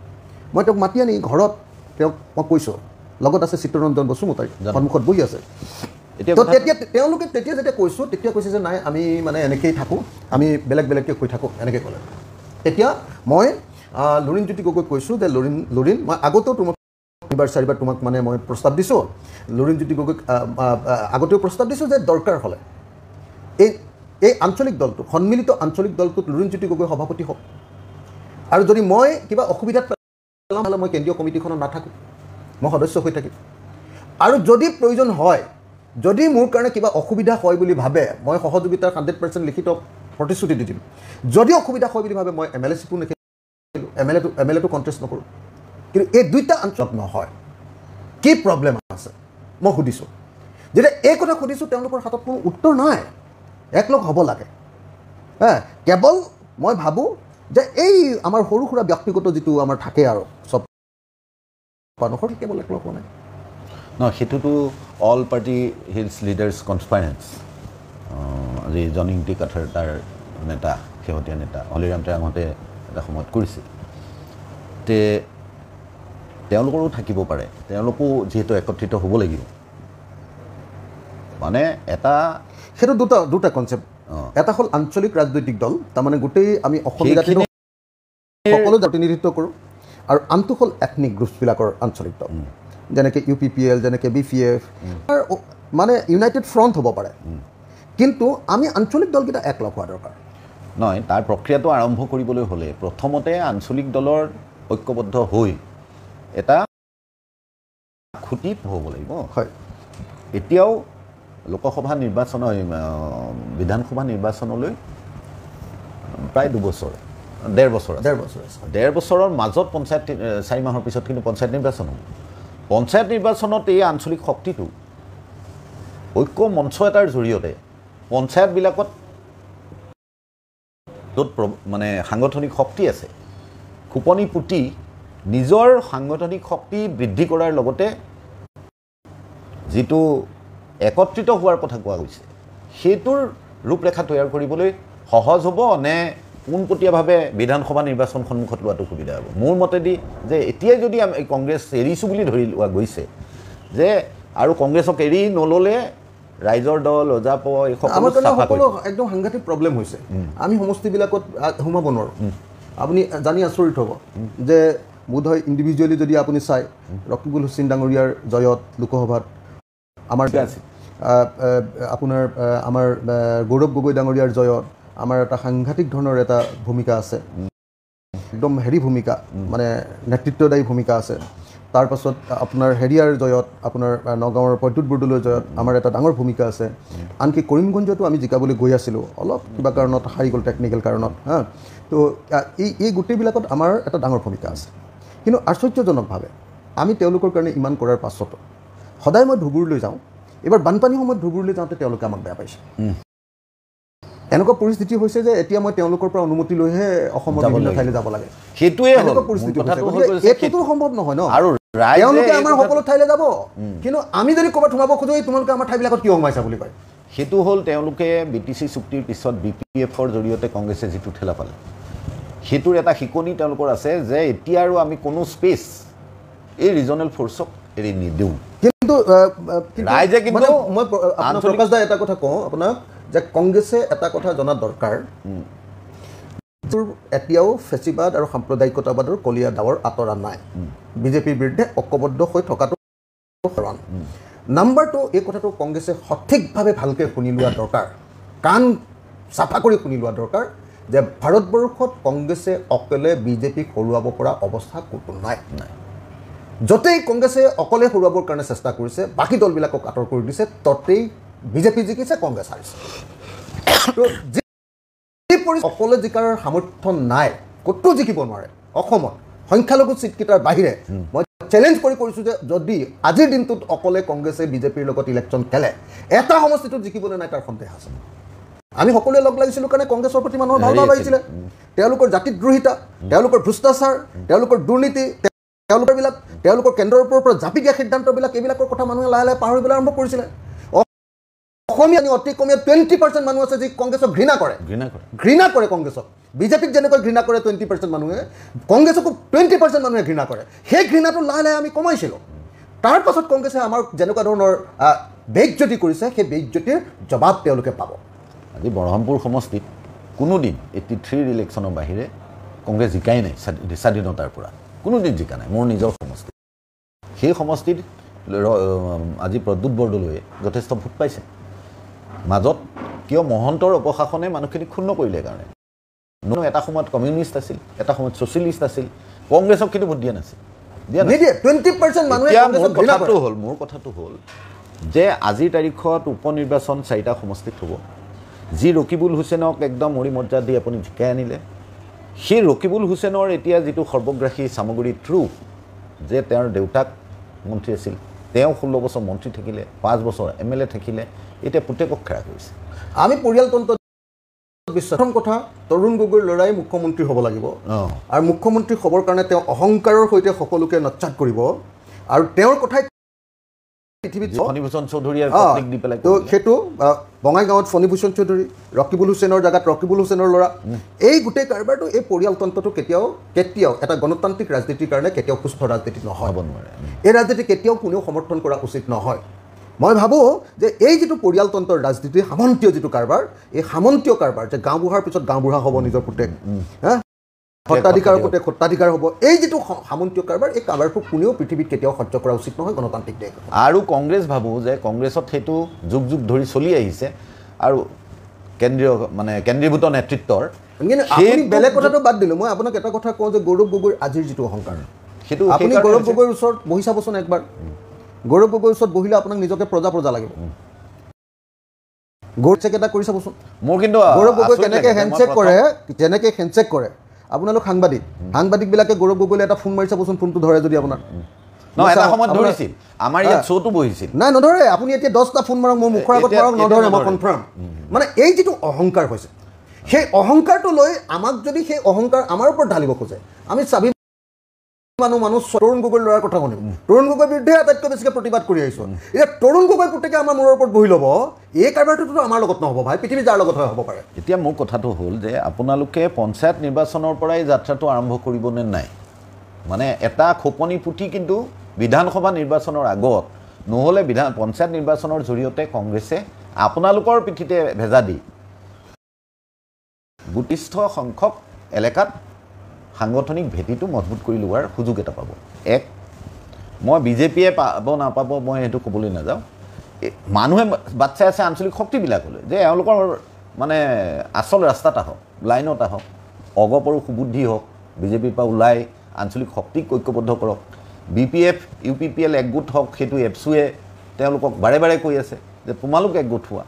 A: মই তেওঁক মাতি আনি ঘৰত তেওঁক মই কৈছোঁ লগত আছে চিত্ৰৰঞ্জন বসুমতাৰী। সন্মুখত বহি আছে। তো
B: কথা-
A: তেতিয়া তেওঁলোকে তেতিয়া যেতিয়া কৈছোঁ তেতিয়া কৈছে যে নাই আমি মানে এনেকেই থাকোঁ। আমি বেলেগ বেলেগকৈ শুই থাকোঁ এনেকৈ ক'লে। তেতিয়া মই লুৰিণজ্যোতি গগৈক কৈছোঁ যে লুৰিণ লুৰিণ মই আগতেও তোমাক তিনিবাৰ চাৰিবাৰ তোমাক মানে মই প্ৰস্তাৱ দিছোঁ। লুৰিণজ্যোতি গগৈক আগতেও প্ৰস্তাৱ দিছোঁ যে দৰকাৰ হ'লে। এই এই আঞ্চলিক দলটো সন্মিলিত আঞ্চলিক দলটোত লুৰিণজ্যোতি গগৈ সভাপতি হওক। আৰু যদি মই কিবা অসুবিধাত পেলাম হ'লে মই কেন্দ্ৰীয় কমিটিখনত নাথাকোঁ। মই সদস্য হৈ থাকিম। আৰু যদি প্ৰয়োজন হয় যদি মোৰ কাৰণে কিবা অসুবিধা হয় বুলি ভাবে মই সহযোগিতাৰ হাণ্ড্ৰেড পাৰ্চেণ্ট লিখিত প্ৰতিশ্ৰুতি দি দিম। যদি অসুবিধা হয় বুলি ভাবে মই এম এল এ চিটো নেখেলোঁ এম এল এটো এম এল এটো কণ্টেষ্ট নকৰোঁ। কিন্তু এই দুইটা অঞ্চলত নহয়। কি প্ৰব্লেম আছে? মই সুধিছোঁ। যেতিয়া এই কথা সুধিছোঁ তেওঁলোকৰ হাতত কোনো উত্তৰ নাই। একলগ হ'ব লাগে। হে কেৱল মই ভাবোঁ যে এই আমাৰ সৰু সুৰা ব্যক্তিগত যিটো আমাৰ থাকে আৰু চব। মানুহৰ কেৱল একলগ হোৱা নাই।
B: ন সেইটোতো all party hills leaders conference আজি জনিংটি কাঠাৰ তাৰ নেতা শেহতীয়া নেতা হলিৰাম টেৰাঙহঁতে এটা সময়ত কৰিছিল। তে তেওঁলোকৰো থাকিব পাৰে তেওঁলোকো যিহেতু একত্ৰিত হ'ব লাগিব। মানে এটা
A: সেইটো দুটা দুটা কনচেপ্ট। এটা হ'ল আঞ্চলিক ৰাজনৈতিক দল তাৰমানে গোটেই আমি অসমীয়া সকলো প্ৰতিনিধিত্ব কৰোঁ আৰু আনটো হ'ল এথনিক গ্ৰুপছবিলাকৰ আঞ্চলিক দল। যেনেকৈ ইউ পি পি এল যেনেকৈ বি পি এফ মানে ইউনাইটেড ফ্ৰণ্ট হ'ব পাৰে। কিন্তু আমি আঞ্চলিক দলকেইটা একলগ হোৱা দৰকাৰ।
B: নহয় তাৰ প্ৰক্ৰিয়াটো আৰম্ভ কৰিবলৈ হ'লে প্ৰথমতে আঞ্চলিক দলৰ ঐক্যবদ্ধ হৈ এটা খুঁটি হ'ব লাগিব।
A: হয়।
B: এতিয়াও লোকসভা নিৰ্বাচন বিধানসভা নিৰ্বাচনলৈ প্ৰায় দুবছৰ ডেৰ বছৰ।
A: ডেৰ বছৰ
B: ডেৰ বছৰৰ মাজত পঞ্চায়ত চাৰি মাহৰ পিছত কিন্তু পঞ্চায়ত নিৰ্বাচন হ'ব। পঞ্চায়ত নিৰ্বাচনত এই আঞ্চলিক শক্তিটো ঐক্য মঞ্চ এটাৰ জৰিয়তে পঞ্চায়তবিলাকত য'ত মানে সাংগঠনিক শক্তি আছে খোপনি পুতি নিজৰ সাংগঠনিক শক্তি বৃদ্ধি কৰাৰ লগতে যিটো একত্ৰিত হোৱাৰ কথা কোৱা গৈছে সেইটোৰ ৰূপৰেখা তৈয়াৰ কৰিবলৈ সহজ হ'ব নে পোনপটীয়াভাৱে বিধানসভা নিৰ্বাচন সন্মুখত লোৱাটো সুবিধা হ'ব। মোৰ মতেদি যে এতিয়াই যদি আমি কংগ্ৰেছ এৰিছোঁ বুলি ধৰি লোৱা গৈছে যে আৰু কংগ্ৰেছক এৰি নল'লে ৰাইজৰ দল ওজাপ এই সকলো
A: একদম সাংঘাতিক প্ৰব্লেম হৈছে। আমি সমষ্টিবিলাকত সোমাব নোৱাৰোঁ। আপুনি জানি আচৰিত হ'ব যে বোধহয় ইণ্ডিভিজুৱেলি যদি আপুনি চায় ৰকিবুল হুছেইন ডাঙৰীয়াৰ জয়ত লোকসভাত আমাৰ আপোনাৰ আমাৰ গৌৰৱ গগৈ ডাঙৰীয়াৰ জয়ত আমাৰ এটা সাংঘাতিক ধৰণৰ এটা ভূমিকা আছে। একদম হেৰি ভূমিকা মানে নেতৃত্বদায়ী ভূমিকা আছে। তাৰপাছত আপোনাৰ হেৰিয়াৰ জয়ত আপোনাৰ নগাঁৱৰ প্ৰদ্যুৎ বৰদলৈৰ জয়ত আমাৰ এটা ডাঙৰ ভূমিকা আছে। আনকি কৰিমগঞ্জতো আমি জিকাবলৈ গৈ আছিলোঁ। অলপ কিবা কাৰণত হাৰি গ'ল টেকনিকেল কাৰণত হা। তো এই এই গোটেইবিলাকত আমাৰ এটা ডাঙৰ ভূমিকা আছে। কিন্তু আশ্চৰ্যজনকভাৱে আমি তেওঁলোকৰ কাৰণে ইমান কৰাৰ পাছতো সদায় মই ধুবুৰীলৈ যাওঁ। এইবাৰ বানপানীৰ সময়ত ধুবুৰীলৈ যাওঁতে তেওঁলোকে আমাক বেয়া পাইছে। এনেকুৱা পৰিস্থিতি হৈছে যে এতিয়া মই তেওঁলোকৰ পৰা অনুমতি লৈহে অসমৰ বিভিন্ন। ঠাইলৈ যাব লাগে।
B: সেইটোৱে
A: এনেকুৱা পৰিস্থিতি এইটোতো সম্ভৱ নহয় ন?
B: আৰু
A: তেওঁলোকে আমাৰ সকলো ঠাইলৈ যাব। কিন্তু আমি যদি ক'ৰবাত সোমাব খোজো এই তোমালোকে আমাৰ ঠাইবিলাকত কিয় সোমাইছা বুলি কয়?
B: সেইটো হ'ল তেওঁলোকে বি টি চি চুক্তিৰ পিছত বি পি এফৰ জৰিয়তে কংগ্ৰেছে যিটো ঠেলা পালে। সেইটোৰ এটা শিকনি তেওঁলোকৰ আছে যে এতিয়া আৰু আমি কোনো স্পেচ এই ৰিজনেল ফ'ৰ্চক এৰি নিদিওঁ।
A: কিন্তু
B: ৰাইজে কিন্তু
A: মই প্ৰকাশ দা এটা কথা কওঁ আপোনাক। যে কংগ্ৰেছে এটা কথা জনা দৰকাৰ। এতিয়াও ফেচিবাদ আৰু সাম্প্ৰদায়িকতাবাদৰ কলীয়া ডাৱৰ আঁতৰা নাই। বিজেপিৰ বিৰুদ্ধে ঐক্যবদ্ধ হৈ থকাটো কাৰণ নাম্বাৰ টু এই কথাটো কংগ্ৰেছে সঠিকভাৱে ভালকৈ শুনি লোৱা দৰকাৰ। কাণ চাফা কৰি শুনি লোৱা দৰকাৰ যে ভাৰতবৰ্ষত কংগ্ৰেছে অকলে বিজেপিক হৰুৱাব পৰা অৱস্থা ক'তো নাই।
B: নাই।
A: য'তেই কংগ্ৰেছে অকলে হৰুৱাবৰ কাৰণে চেষ্টা কৰিছে বাকী দলবিলাকক আঁতৰ কৰি দিছে ততেই বিজেপি জিকিছে কংগ্ৰেছ হাৰিছে। যি অকলে জিকাৰ সামৰ্থ্য নাই ক'তো জিকিব নোৱাৰে। অসমত সংখ্যালঘু চিটকেইটাৰ বাহিৰে মই চেলেঞ্জ কৰি কৰিছোঁ যে যদি আজিৰ দিনটোত অকলে কংগ্ৰেছে বিজেপিৰ লগত ইলেকশ্যন খেলে এটা সমষ্টিটোত জিকিবলৈ নাই তাৰ সন্দেহ আছে আমি সকলোৱে লগ লাগিছিলোঁ কাৰণে কংগ্ৰেছৰ প্ৰতি মানুহৰ ভাল ভাৱ আহিছিলে তেওঁলোকৰ জাতিদ্ৰোহিতা তেওঁলোকৰ ভ্ৰষ্টাচাৰ তেওঁলোকৰ দুৰ্নীতি তেওঁলোকৰ বিলাক তেওঁলোকৰ কেন্দ্ৰৰ ওপৰৰ পৰা জাপি দিয়া সিদ্ধান্তবিলাক এইবিলাকৰ কথা মানুহে লাহে লাহে পাহৰিবলৈ আৰম্ভ কৰিছিলে। অসমীয়া অতি কমেও টুৱেণ্টি পাৰ্চেণ্ট মানুহ আছে যি কংগ্ৰেছক ঘৃণা কৰে।
B: ঘৃণা কৰে।
A: ঘৃণা কৰে কংগ্ৰেছক। বিজেপিক যেনেকৈ ঘৃণা কৰে টুৱেণ্টি পাৰ্চেণ্ট মানুহে কংগ্ৰেছকো টুৱেণ্টি পাৰ্চেণ্ট মানুহে ঘৃণা কৰে। সেই ঘৃণাটো লাহে লাহে আমি কমাইছিলোঁ। তাৰ পাছত কংগ্ৰেছে আমাৰ যেনেকুৱা ধৰণৰ বেজ্জতি কৰিছে সেই বেজ্জতিৰ জবাব তেওঁলোকে পাব।
B: আজি বৰহমপুৰ সমষ্টিত কোনোদিন এইট্টি থ্ৰীৰ ইলেকশ্যনৰ বাহিৰে কংগ্ৰেছ জিকাই নাই স্বাধী- স্বাধীনতাৰ পৰা। কোনোদিন জিকা নাই মোৰ নিজৰ সমষ্টি। সেই সমষ্টিত আজি প্ৰদ্যুৎ বৰদলৈয়ে যথেষ্ট ভোট পাইছে। মাজত কিয় মহন্তৰ অপশাসনে মানুহখিনিক ক্ষুণ্ণ কৰিলে কাৰণে? ন এটা সময়ত কমিউনিষ্ট আছিল এটা সময়ত ছ'চিয়েলিষ্ট আছিল কংগ্ৰেছক কিন্তু ভোট দিয়া নাছিল। মোৰ কথাটো হ'ল মোৰ কথাটো হ'ল যে আজিৰ তাৰিখত উপ নিৰ্বাচন চাৰিটা সমষ্টিত হ'ব। যি ৰকিবুল হুছেইনক একদম মৰি মৰ্যাদা দি আপুনি জিকাই আনিলে সেই ৰকিবুল হুছেইনৰ এতিয়া যিটো সৰ্বগ্ৰাসী চামগুৰি থ্ৰু যে তেওঁৰ দেউতাক মন্ত্ৰী আছিল তেওঁ ষোল্ল বছৰ মন্ত্ৰী থাকিলে পাঁচ বছৰ এম এল এ থাকিলে এতিয়া পুতেকক খেৰা কৰিছে
A: আমি পৰিয়ালতন্ত্ৰ বিশ্বাস প্ৰথম কথা তৰুণ গগৈৰ ল'ৰাই মুখ্যমন্ত্ৰী হ'ব লাগিব। আৰু মুখ্যমন্ত্ৰী হ'বৰ কাৰণে তেওঁ অহংকাৰৰ সৈতে সকলোকে নচ্চাত কৰিব। আৰু তেওঁৰ কথাই পৃথিৱীত
B: ফণীভূষণ চৌধুৰীয়ে দি পেলাই
A: তো। সেইটো বঙাইগাঁৱত ফণীভূষণ চৌধুৰী ৰকিবুল হুছেইনৰ জেগাত ৰকিবুল হুছেইনৰ ল'ৰা। এই গোটেই কাৰবাৰটো এই পৰিয়ালতন্ত্ৰটো কেতিয়াও কেতিয়াও এটা গণতান্ত্ৰিক ৰাজনীতিৰ কাৰণে কেতিয়াও সুস্থ ৰাজনীতি নহয়।
B: হ'ব নোৱাৰে
A: এই ৰাজনীতি কেতিয়াও কোনেও সমৰ্থন কৰা উচিত নহয়। মই ভাবোঁ যে এই যিটো পৰিয়ালতন্ত্ৰৰ ৰাজনীতি সামন্তীয় যিটো কাৰবাৰ এই সামন্তীয় কাৰবাৰ যে গাঁওবুঢ়াৰ পিছত গাঁওবুঢ়া হ'ব নিজৰ পুতেক হা? সত্ৰাধিকাৰৰ পুতেক সত্ৰাধিকাৰ হ'ব এই যিটো সামন্তীয় কাৰবাৰ এই কাৰবাৰটো কোনেও পৃথিৱীত কেতিয়াও সহ্য কৰা উচিত নহয় গণতান্ত্ৰিক দেশ
B: আৰু কংগ্ৰেছ ভাবোঁ যে কংগ্ৰেছত সেইটো যুগ যুগ ধৰি চলি আহিছে আৰু কেন্দ্ৰীয় মানে কেন্দ্ৰীভূত নেতৃত্বৰ
A: বেলেগ কথাটো বাদ দিলোঁ মই আপোনাক এটা কথা কওঁ যে গৌৰৱ গগৈৰ আজিৰ যিটো অহংকাৰ।
B: সেইটো
A: আপুনি গৌৰৱ গগৈৰ ওচৰত বহি চাবচোন একবাৰ। গৌৰৱ গগৈৰ ওচৰত বহিলে আপোনাক নিজকে প্ৰজা প্ৰজা লাগিব। গৌৰৱ চেক এটা কৰি চাবচোন।
B: মোৰ কিন্তু
A: গৌৰৱ গগৈ কেনেকৈ
B: প্ৰথম-
A: কৰে যেনেকৈ হেণ্ডশ্বেক কৰে। আপোনালোক সাংবাদিক সাংবাদিকবিলাকে গৌৰৱ গগৈলৈ এটা ফোন মাৰি চাবচোন ফোনটো ধৰে যদি আপোনাৰ।
B: আমাৰ ইয়াত। শ্ব'টো বহিছিল।
A: নাই নধৰে। আপুনি এতিয়া দহটা ফোন মাৰক মোৰ মুখৰ আগত মাৰক নধৰে মই। কনফাৰ্ম মানে এই যিটো অহংকাৰ হৈছে সেই অহংকাৰটো লৈ আমাক যদি সেই অহংকাৰ আমাৰ ওপৰত ঢালিব খোজে আমি স্বাভি মানুহ মানুহ তৰুণ গগৈৰ ল'ৰাৰ কথা শুনিম। তৰুণ গগৈৰ বিৰুদ্ধে আটাইতকৈ বেছিকৈ প্ৰতিবাদ কৰি আহিছোঁ। এতিয়া তৰুণ গগৈ পুতেকে আমাৰ মূৰৰ ওপৰত বহি ল'ব এই কাৰবাৰটোতো আমাৰ লগত নহ'ব ভাই পৃথিৱী যাৰ লগত হ'ব পাৰে।
B: এতিয়া মোৰ কথাটো হ'ল যে আপোনালোকে পঞ্চায়ত নিৰ্বাচনৰ পৰাই যাত্ৰাটো আৰম্ভ কৰিবনে নাই? মানে এটা খোপনি পুথি কিন্তু বিধানসভা নিৰ্বাচনৰ আগত নহ'লে বিধান পঞ্চায়ত নিৰ্বাচনৰ জৰিয়তে কংগ্ৰেছে আপোনালোকৰ পিঠিতে ভেজা দি বুদ্ধিষ্ঠ সংখ্যক এলেকাত সাংগঠনিক ভেটিটো মজবুত কৰি লোৱাৰ সুযোগ এটা পাব। এক মই বিজেপিয়ে পাব নাপাব মই সেইটো ক'বলৈ নাযাওঁ। মানুহে বাট চাই আছে আঞ্চলিক শক্তিবিলাকলৈ যে এওঁলোকৰ মানে আচল ৰাস্তাত আহক লাইনত আহক অগপৰো সুবুদ্ধি হওক বিজেপিৰ পৰা ওলাই আঞ্চলিক শক্তিক ঐক্যবদ্ধ কৰক। B P F U P P L একগোট হওক সেইটো এপছুৱে তেওঁলোকক বাৰে বাৰে কৈ আছে যে তোমালোক একগোট হোৱা।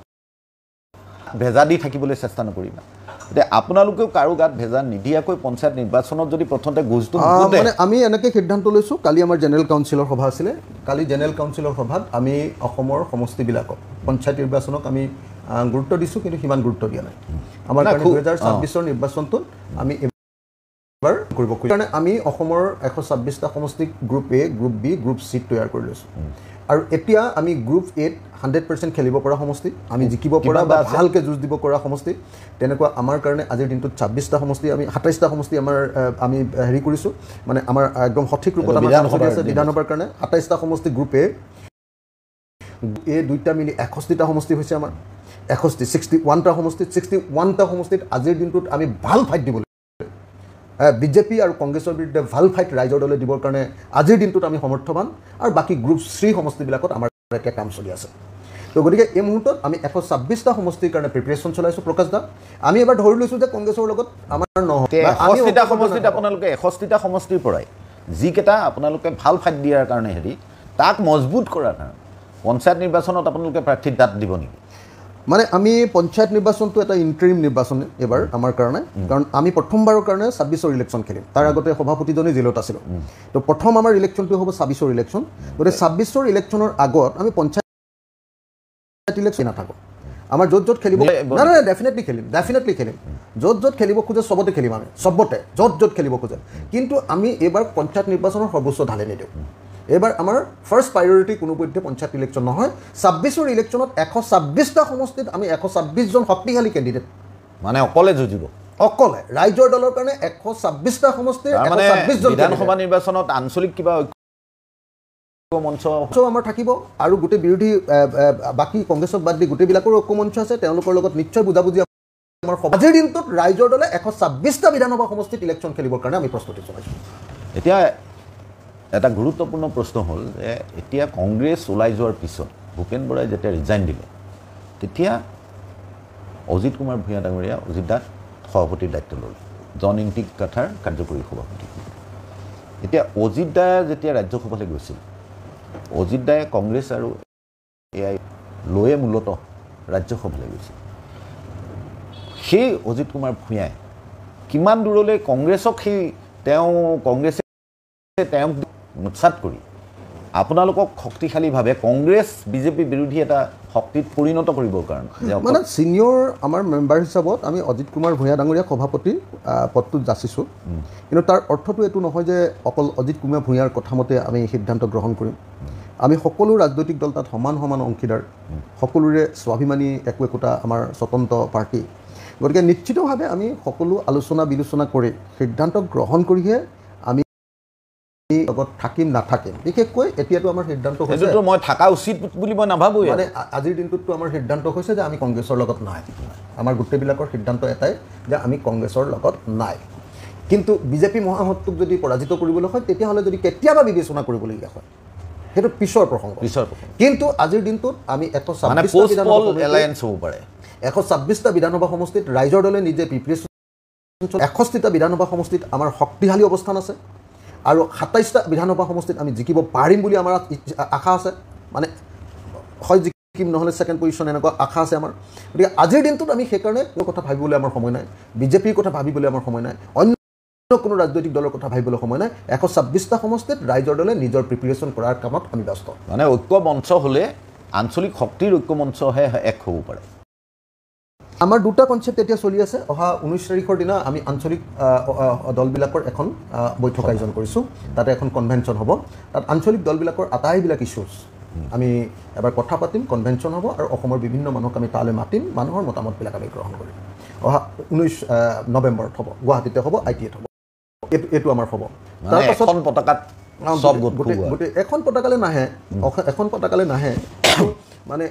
B: ভেজা দি থাকিবলৈ চেষ্টা নকৰিবা। এতিয়া আপোনালোকেও কাৰো গাত ভেজা নিদিয়াকৈ পঞ্চায়ত নিৰ্বাচনত যদি প্ৰথমতে নুফুটে,
A: মানে আমি এনেকৈ সিদ্ধান্ত লৈছোঁ কালি আমাৰ জেনেৰেল কাউন্সিলৰ সভা আছিলে। কালি জেনেৰেল কাউন্সিলৰ সভাত আমি অসমৰ সমষ্টিবিলাকক পঞ্চায়ত নিৰ্বাচনক আমি গুৰুত্ব দিছোঁ কিন্তু সিমান গুৰুত্ব দিয়া নাই। আমাৰ দুহেজাৰ ছাব্বিছৰ নিৰ্বাচনটোত আমি কৰিব কাৰণে আমি অসমৰ এশ ছাব্বিছটা সমষ্টিক group A group B group চিত তৈয়াৰ কৰি লৈছোঁ। আৰু এতিয়া আমি গ্ৰুপ এত হাণ্ড্ৰেড পাৰ্চেণ্ট খেলিব পৰা সমষ্টি আমি জিকিব পৰা বা? ভালকৈ যুঁজ দিব পৰা সমষ্টি তেনেকুৱা আমাৰ কাৰণে আজিৰ দিনটোত ছাব্বিছটা সমষ্টি আমি সাতাইছটা সমষ্টি আমাৰ আমি হেৰি কৰিছোঁ মানে আমাৰ একদম সঠিক ৰূপত
B: এইটো
A: আমাৰ আছে। বিধানসভাৰ কাৰণে সাতাইছটা সমষ্টি গ্ৰুপ এ এই দুইটা মিলি এষষ্ঠিটা সমষ্টি হৈছে আমাৰ এষষ্ঠি ছিক্সটি ওৱানটা সমষ্টিত ছিক্সটি ওৱানটা সমষ্টিত আজিৰ দিনটোত আমি ভাল ফাইট দিব বিজেপি আৰু কংগ্ৰেছৰ বিৰুদ্ধে ভাল ফাইট ৰাইজৰ দলে দিবৰ কাৰণে আজিৰ দিনটোত আমি সমৰ্থবান আৰু বাকী গ্ৰুপ থ্ৰী সমষ্টিবিলাকত আমাৰ এতিয়া কাম চলি আছে। তো গতিকে এই মুহূৰ্তত আমি এশ ছাব্বিছটা সমষ্টিৰ কাৰণে প্ৰিপেৰেশ্যন চলাইছোঁ প্ৰকাশ দা। আমি এবাৰ ধৰি লৈছোঁ যে কংগ্ৰেছৰ লগত আমাৰ নহয়
B: এতিয়া
A: বা আমি
B: এষষ্ঠিটা
A: ঐক্যবদ্ধ
B: সমষ্টিত। আপোনালোকে এষষ্ঠিটা সমষ্টিৰ পৰাই যিকেইটা আপোনালোকে ভাল ফাইট দিয়াৰ কাৰণে হেৰি তাক মজবুত কৰাৰ কাৰণে পঞ্চায়ত নিৰ্বাচনত আপোনালোকে প্ৰাৰ্থীৰ দাঁত দিব নেকি?
A: মানে আমি পঞ্চায়ত নিৰ্বাচনটো এটা ইণ্টাৰিম নিৰ্বাচন এইবাৰ আমাৰ কাৰণে। কাৰণ আমি প্ৰথমবাৰৰ কাৰণে ছাব্বিছৰ ইলেকশ্যন খেলিম। তাৰ আগতে সভাপতিজনে জেলত আছিলোঁ। তো প্ৰথম আমাৰ ইলেকশ্যনটো হ'ব ছাব্বিছৰ ইলেকশ্যন গতিকে ছাব্বিছৰ ইলেকশ্যনৰ আগত আমি পঞ্চায়ত ইলেকশ্যন নাথাকোঁ। আমাৰ য'ত য'ত খেলিব নাই নাই ডেফিনেটলি খেলিম ডেফিনেটলি খেলিম। য'ত য'ত খেলিব খোজে চবতে খেলিম আমি। চবতে য'ত য'ত খেলিব খোজে। কিন্তু আমি এইবাৰ পঞ্চায়ত নিৰ্বাচনৰ সৰ্বোচ্চ ঢালি নিদিওঁ। এইবাৰ আমাৰ ফাৰ্ষ্ট প্ৰায়ৰিটি কোনোপধ্যে পঞ্চায়ত ইলেকশ্যন নহয়। ছাব্বিছৰ ইলেকশ্যনত এশ ছাব্বিছটা সমষ্টিত আমি এশ ছাব্বিছজন শক্তিশালী কেণ্ডিডেট
B: মানে অকলে যুঁজিব।
A: অকলে। ৰাইজৰ দলৰ কাৰণে এশ ছাব্বিছটা সমষ্টিৰ
B: বিধানসভা নিৰ্বাচনত আঞ্চলিক কিবা মঞ্চ
A: আমাৰ থাকিব আৰু গোটেই বিৰোধী বাকী কংগ্ৰেছক বাদ দি গোটেইবিলাকৰো ঐক্য মঞ্চ আছে। তেওঁলোকৰ লগত নিশ্চয় বুজাবুজি আমাৰ। আজিৰ দিনটোত ৰাইজৰ দলে এশ ছাব্বিছটা বিধানসভা সমষ্টিত ইলেকশ্যন খেলিবৰ কাৰণে আমি প্ৰস্তুতি চলাইছোঁ।
B: এতিয়া এটা গুৰুত্বপূৰ্ণ প্ৰশ্ন হ'ল যে এতিয়া কংগ্ৰেছ ওলাই যোৱাৰ পিছত ভূপেন বৰাই যেতিয়া ৰিজাইন দিলে তেতিয়া অজিত কুমাৰ ভূঞা ডাঙৰীয়া অজিত দাক সভাপতিৰ দায়িত্ব ল'লে। জন ইংটিক কাথাৰ কাৰ্যকৰী সভাপতি। এতিয়া অজিত দায়ে যেতিয়া ৰাজ্যসভালৈ গৈছিল অজিত দায়ে কংগ্ৰেছ আৰু এ আই লৈয়ে মূলতঃ ৰাজ্যসভালৈ গৈছিল। সেই অজিত কুমাৰ ভূঞাই কিমান দূৰলৈ কংগ্ৰেছক সেই তেওঁ কংগ্ৰেছে তেওঁক উৎসাত কৰি। আপোনালোকক শক্তিশালীভাৱে কংগ্ৰেছ বিজেপি বিৰোধী এটা শক্তিত পৰিণত কৰিবৰ কাৰণে
A: মানে ছিনিয়ৰ আমাৰ মেম্বাৰ হিচাপত আমি অজিত কুমাৰ ভূঞা ডাঙৰীয়া সভাপতি আহ, পদটোত যাচিছোঁ। কিন্তু তাৰ অৰ্থটো এইটো নহয় যে অকল অজিত কুমাৰ ভূঞাৰ কথামতে আমি সিদ্ধান্ত গ্ৰহণ কৰিম। আমি সকলো ৰাজনৈতিক দল তাত সমান সমান অংশীদাৰ। সকলোৰে স্বাভিমানী একো একোটা আমাৰ স্বতন্ত্ৰ পাৰ্টি। গতিকে নিশ্চিতভাৱে আমি সকলো আলোচনা বিলোচনা কৰি সিদ্ধান্ত গ্ৰহণ কৰিহে লগত থাকিম নাথাকিম। বিশেষকৈ এতিয়াতো আমাৰ সিদ্ধান্ত হৈছে
B: মই থকা উচিত বুলি মই নাভাবোঁ
A: মানে আজিৰ দিনটোততো আমাৰ সিদ্ধান্ত হৈছে যে আমি কংগ্ৰেছৰ লগত নাই। আমাৰ গোটেইবিলাকৰ সিদ্ধান্ত এটাই যে আমি কংগ্ৰেছৰ লগত নাই। কিন্তু বিজেপি মহাসত্তোক যদি পৰাজিত কৰিবলৈ হয় তেতিয়াহ'লে যদি কেতিয়াবা বিবেচনা কৰিবলগীয়া হয় সেইটো পিছৰ প্ৰসংগ।
B: পিছৰ প্ৰসংগ।
A: কিন্তু আজিৰ দিনটোত আমি এশ
B: এলায়েন্স হ'ব পাৰে।
A: এশ ছাব্বিছটা বিধানসভা সমষ্টিত ৰাইজৰ দলে নিজে প্ৰিপেৰেশ্যন এষষ্ঠিটা বিধানসভা সমষ্টিত আমাৰ শক্তিশালী অৱস্থান আছে। আৰু সাতাইছটা বিধানসভা সমষ্টিত আমি জিকিব পাৰিম বুলি আমাৰ আশা আছে। মানে হয় জিকিম নহ'লে ছেকেণ্ড পজিশ্যন এনেকুৱা আশা আছে আমাৰ। গতিকে আজিৰ দিনটোত আমি সেইকাৰণে কোনো কথা ভাবিবলৈ আমাৰ সময় নাই। বিজেপিৰ কথা ভাবিবলৈ আমাৰ সময় নাই। অন্য কোনো ৰাজনৈতিক দলৰ কথা ভাবিবলৈ সময় নাই। এশ ছাব্বিছটা সমষ্টিত ৰাইজৰ দলে নিজৰ প্ৰিপেৰেশ্যন কৰাৰ কামত আমি ব্যস্ত।
B: মানে ঐক্য মঞ্চ হ'লে আঞ্চলিক শক্তিৰ ঐক্য মঞ্চহে এক হ'ব পাৰে।
A: আমাৰ দুটা কনচেপ্ট এতিয়া চলি আছে। অহা ঊনৈছ তাৰিখৰ দিনা আমি আঞ্চলিক দলবিলাকৰ এখন বৈঠক আয়োজন কৰিছোঁ। তাতে এখন কনভেনশ্যন হ'ব। তাত আঞ্চলিক দলবিলাকৰ আটাইবিলাক ইছ্যুজ আমি এবাৰ কথা পাতিম কনভেনশ্যন হ'ব আৰু অসমৰ বিভিন্ন মানুহক আমি তালৈ মাতিম মানুহৰ মতামতবিলাক আমি গ্ৰহণ কৰিম। অহা ঊনৈছ নৱেম্বৰত হ'ব গুৱাহাটীতে হ'ব আই টি এত হ'ব। এইটো এইটো আমাৰ হ'ব।
B: এখন পতাকাত
A: গোটেই এখন পতাকালৈ নাহে। এখন পতাকালৈ নাহে। <coughs> মানে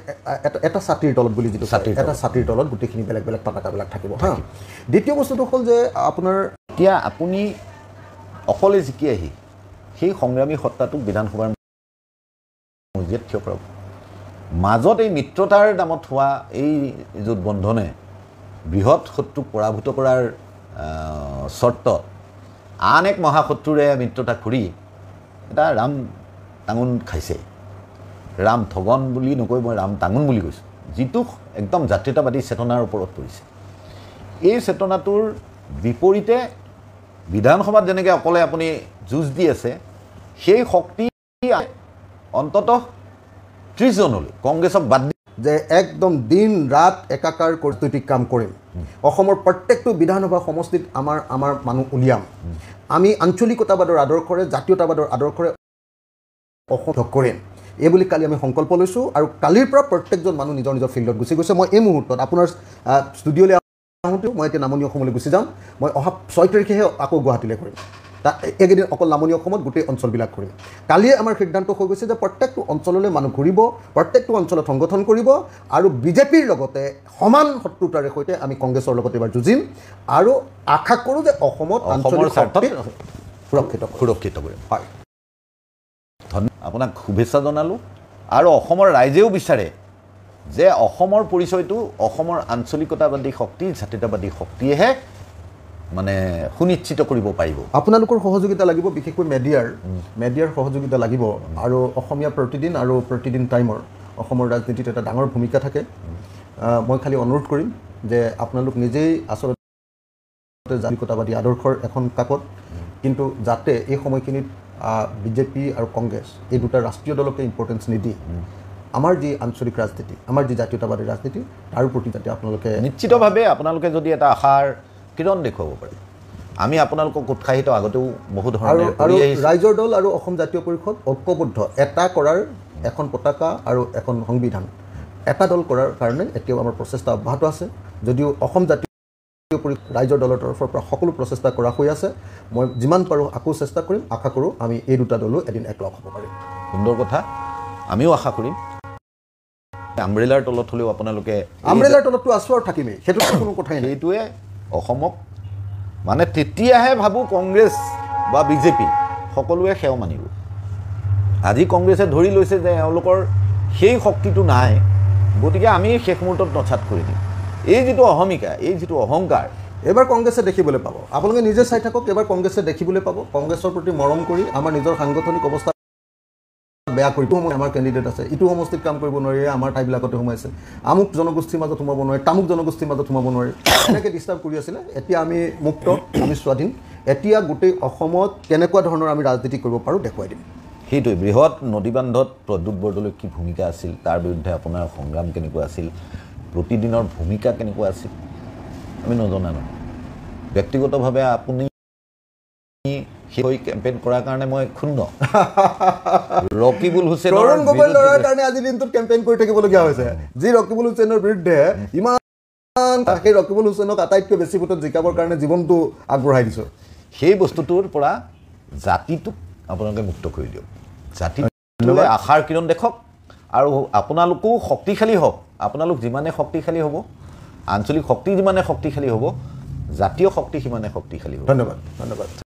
A: এটা এটা ছাতিৰ তলত বুলি যিটো
B: ছাতিৰ
A: এটা ছাতিৰ তলত গোটেইখিনি বেলেগ বেলেগ পতাকাবিলাক থাকিব হা? দ্বিতীয় বস্তুটো হ'ল যে আপোনাৰ
B: এতিয়া আপুনি অকলে জিকি আহি সেই সংগ্ৰামী সত্তাটোক বিধানসভাৰ মজিয়াত থিয় কৰাব। মাজত এই মিত্ৰতাৰ নামত হোৱা এই যুঁজ বন্ধনে বৃহৎ শত্ৰুক পৰাভূত কৰাৰ আহ, চৰ্তত আন এক মহাশত্ৰুৰে মিত্ৰতা কৰি এটা ৰাম টাঙোন খাইছে। ৰাম ঠগন বুলি নকৈ মই ৰাম টাঙোন বুলি কৈছোঁ। যিটো একদম জাতীয়তাবাদী চেতনাৰ ওপৰত পৰিছে। এই চেতনাটোৰ বিপৰীতে বিধানসভাত যেনেকৈ অকলে আপুনি যুঁজ দি আছে সেই শক্তি অন্ততঃ ত্ৰিছজনলৈ কংগ্ৰেছক বাদ দি
A: যে একদম দিন ৰাত একাকাৰ কৰ্তৃত্বিক কাম কৰিম। অসমৰ প্ৰত্যেকটো বিধানসভা সমষ্টিত আমাৰ আমাৰ মানুহ উলিয়াম। আমি আঞ্চলিকতাবাদৰ আদৰ্শৰে জাতীয়তাবাদৰ আদৰ্শৰে অসম কৰিম। এই বুলি কালি আমি সংকল্প লৈছোঁ আৰু কালিৰ পৰা প্ৰত্যেকজন মানুহ নিজৰ নিজৰ ফিল্ডত গুচি গৈছে। মই এই মুহূৰ্তত আপোনাৰ ষ্টুডিঅ'লৈ আহোঁতেও মই এতিয়া নামনি অসমলৈ গুচি যাম। মই অহা ছয় তাৰিখেহে আকৌ গুৱাহাটীলৈ কৰিম। তাত এইকেইদিন অকল নামনি অসমত গোটেই অঞ্চলবিলাক কৰিম। কালিয়ে আমাৰ সিদ্ধান্ত হৈ গৈছে যে প্ৰত্যেকটো অঞ্চললৈ মানুহ ঘূৰিব প্ৰত্যেকটো অঞ্চলত সংগঠন কৰিব আৰু বিজেপিৰ লগতে সমান শত্ৰুতাৰে সৈতে আমি কংগ্ৰেছৰ লগত এইবাৰ যুঁজিম আৰু আশা কৰোঁ যে অসমত আঞ্চলিক সুৰক্ষিত
B: সুৰক্ষিত কৰিম
A: হয়।
B: আপোনাক শুভেচ্ছা জনালোঁ। আৰু অসমৰ ৰাইজেও বিচাৰে যে অসমৰ পৰিচয়টো অসমৰ আঞ্চলিকতাবাদী শক্তি জাতীয়তাবাদী শক্তিয়েহে মানে সুনিশ্চিত কৰিব পাৰিব।
A: আপোনালোকৰ সহযোগিতা লাগিব বিশেষকৈ মেডিয়াৰ। মেডিয়াৰ সহযোগিতা লাগিব। আৰু অসমীয়া প্ৰতিদিন আৰু প্ৰতিদিন টাইমৰ অসমৰ ৰাজনীতিত এটা ডাঙৰ ভূমিকা থাকে। মই খালি অনুৰোধ কৰিম যে আপোনালোক নিজেই আচলতে জাতীয়তাবাদী আদৰ্শৰ এখন কাকত। কিন্তু যাতে এই সময়খিনিত বিজেপি আৰু কংগ্ৰেছ এই দুটা ৰাষ্ট্ৰীয় দলকে ইম্পৰ্টেঞ্চ নিদি আমাৰ যি আঞ্চলিক ৰাজনীতি আমাৰ যি জাতীয়তাবাদী ৰাজনীতি তাৰ প্ৰতি যাতে আপোনালোকে
B: নিশ্চিতভাৱে আপোনালোকে যদি এটা আশাৰ কিৰণ দেখুৱাব পাৰে আমি আপোনালোকক উৎসাহিত আগতেও বহু
A: আৰু
B: ধৰণে
A: আৰু ৰাইজৰ দল আৰু অসম জাতীয় পৰিষদ ঐক্যবদ্ধ এটা কৰাৰ এখন পতাকা আৰু এখন সংবিধান এটা দল কৰাৰ কাৰণে এতিয়াও আমাৰ প্ৰচেষ্টা অব্যাহত আছে যদিও অসম জাতীয় ৰাইজৰ দলৰ তৰফৰ পৰা সকলো প্ৰচেষ্টা কৰা হৈ আছে। মই যিমান পাৰোঁ আকৌ চেষ্টা কৰিম আশা কৰোঁ আমি এই দুটা দলো এদিন একলগ হ'ব পাৰিম।
B: সুন্দৰ কথা। আমিও আশা কৰিম। আমব্ৰেলাৰ তলত হ'লেও আপোনালোকে এই
A: আমৰেলাৰ তলততো আছোঁ আৰু থাকিমেই সেইটোতো কোনো কথাই নাই।
B: সেইটোৱে অসমক। মানে তেতিয়াহে ভাবোঁ কংগ্ৰেছ বা বিজেপি সকলোৱে সেৱ মানিব। আজি কংগ্ৰেছে ধৰি লৈছে যে এওঁলোকৰ সেই শক্তিটো নাই গতিকে আমি শেষ মুহূৰ্তত নচাত কৰি দিম। এই যিটো অহমিকা এই যিটো অহংকাৰ
A: এইবাৰ কংগ্ৰেছে দেখিবলৈ পাব। আপোনালোকে নিজে চাই থাকক এইবাৰ কংগ্ৰেছে দেখিবলৈ পাব। কংগ্ৰেছৰ প্ৰতি মৰম কৰি আমাৰ নিজৰ সাংগঠনিক অৱস্থা বেয়া কৰি আমাৰ কেণ্ডিডেট আছে। ইটো সমষ্টিত কাম কৰিব নোৱাৰি আমাৰ ঠাইবিলাকতে সোমাইছে। আমুক জনগোষ্ঠীৰ মাজত সোমাব নোৱাৰে তামুক জনগোষ্ঠীৰ মাজত সোমাব নোৱাৰি। এনেকৈ ডিষ্টাৰ্ব কৰি আছিলে। এতিয়া আমি মুক্ত আমি স্বাধীন। এতিয়া গোটেই অসমত কেনেকুৱা ধৰণৰ আমি ৰাজনীতি কৰিব পাৰোঁ দেখুৱাই দিম।
B: সেইটোৱে বৃহৎ নদীবান্ধত প্ৰদ্যুৎ বৰদলৈ কি ভূমিকা আছিল তাৰ বিৰুদ্ধে আপোনাৰ সংগ্ৰাম কেনেকুৱা আছিল প্ৰতিদিনৰ ভূমিকা কেনেকুৱা আছিল? আমি নজনা নহয়। ব্যক্তিগতভাৱে আপুনি সেই কেম্পেইন কৰাৰ কাৰণে মই ক্ষুণ্ণ। <laughs> ৰকিবুল হুছেইনৰ
A: তৰুণ গগৈ ল'ৰাৰ কাৰণে আজি দিনটোত কেম্পেইন কৰি থাকিবলগীয়া হৈছে। যি ৰকিবুল হুছেইনৰ বিৰুদ্ধে ইমান সেই ৰকিবুল হুছেইনক আটাইতকৈ বেছি ভোটত জিকাবৰ কাৰণে জীৱনটো আগবঢ়াই দিছোঁ।
B: সেই বস্তুটোৰ পৰা জাতিটোক আপোনালোকে মুক্ত কৰি দিয়ক। জাতিটোলৈ আশাৰ কিৰণ দেখক। আৰু আপোনালোকো শক্তিশালী হওক। আপোনালোক যিমানে শক্তিশালী হ'ব আঞ্চলিক শক্তি যিমানে শক্তিশালী হ'ব জাতীয় শক্তি সিমানে শক্তিশালী হ'ব।
A: ধন্যবাদ। ধন্যবাদ।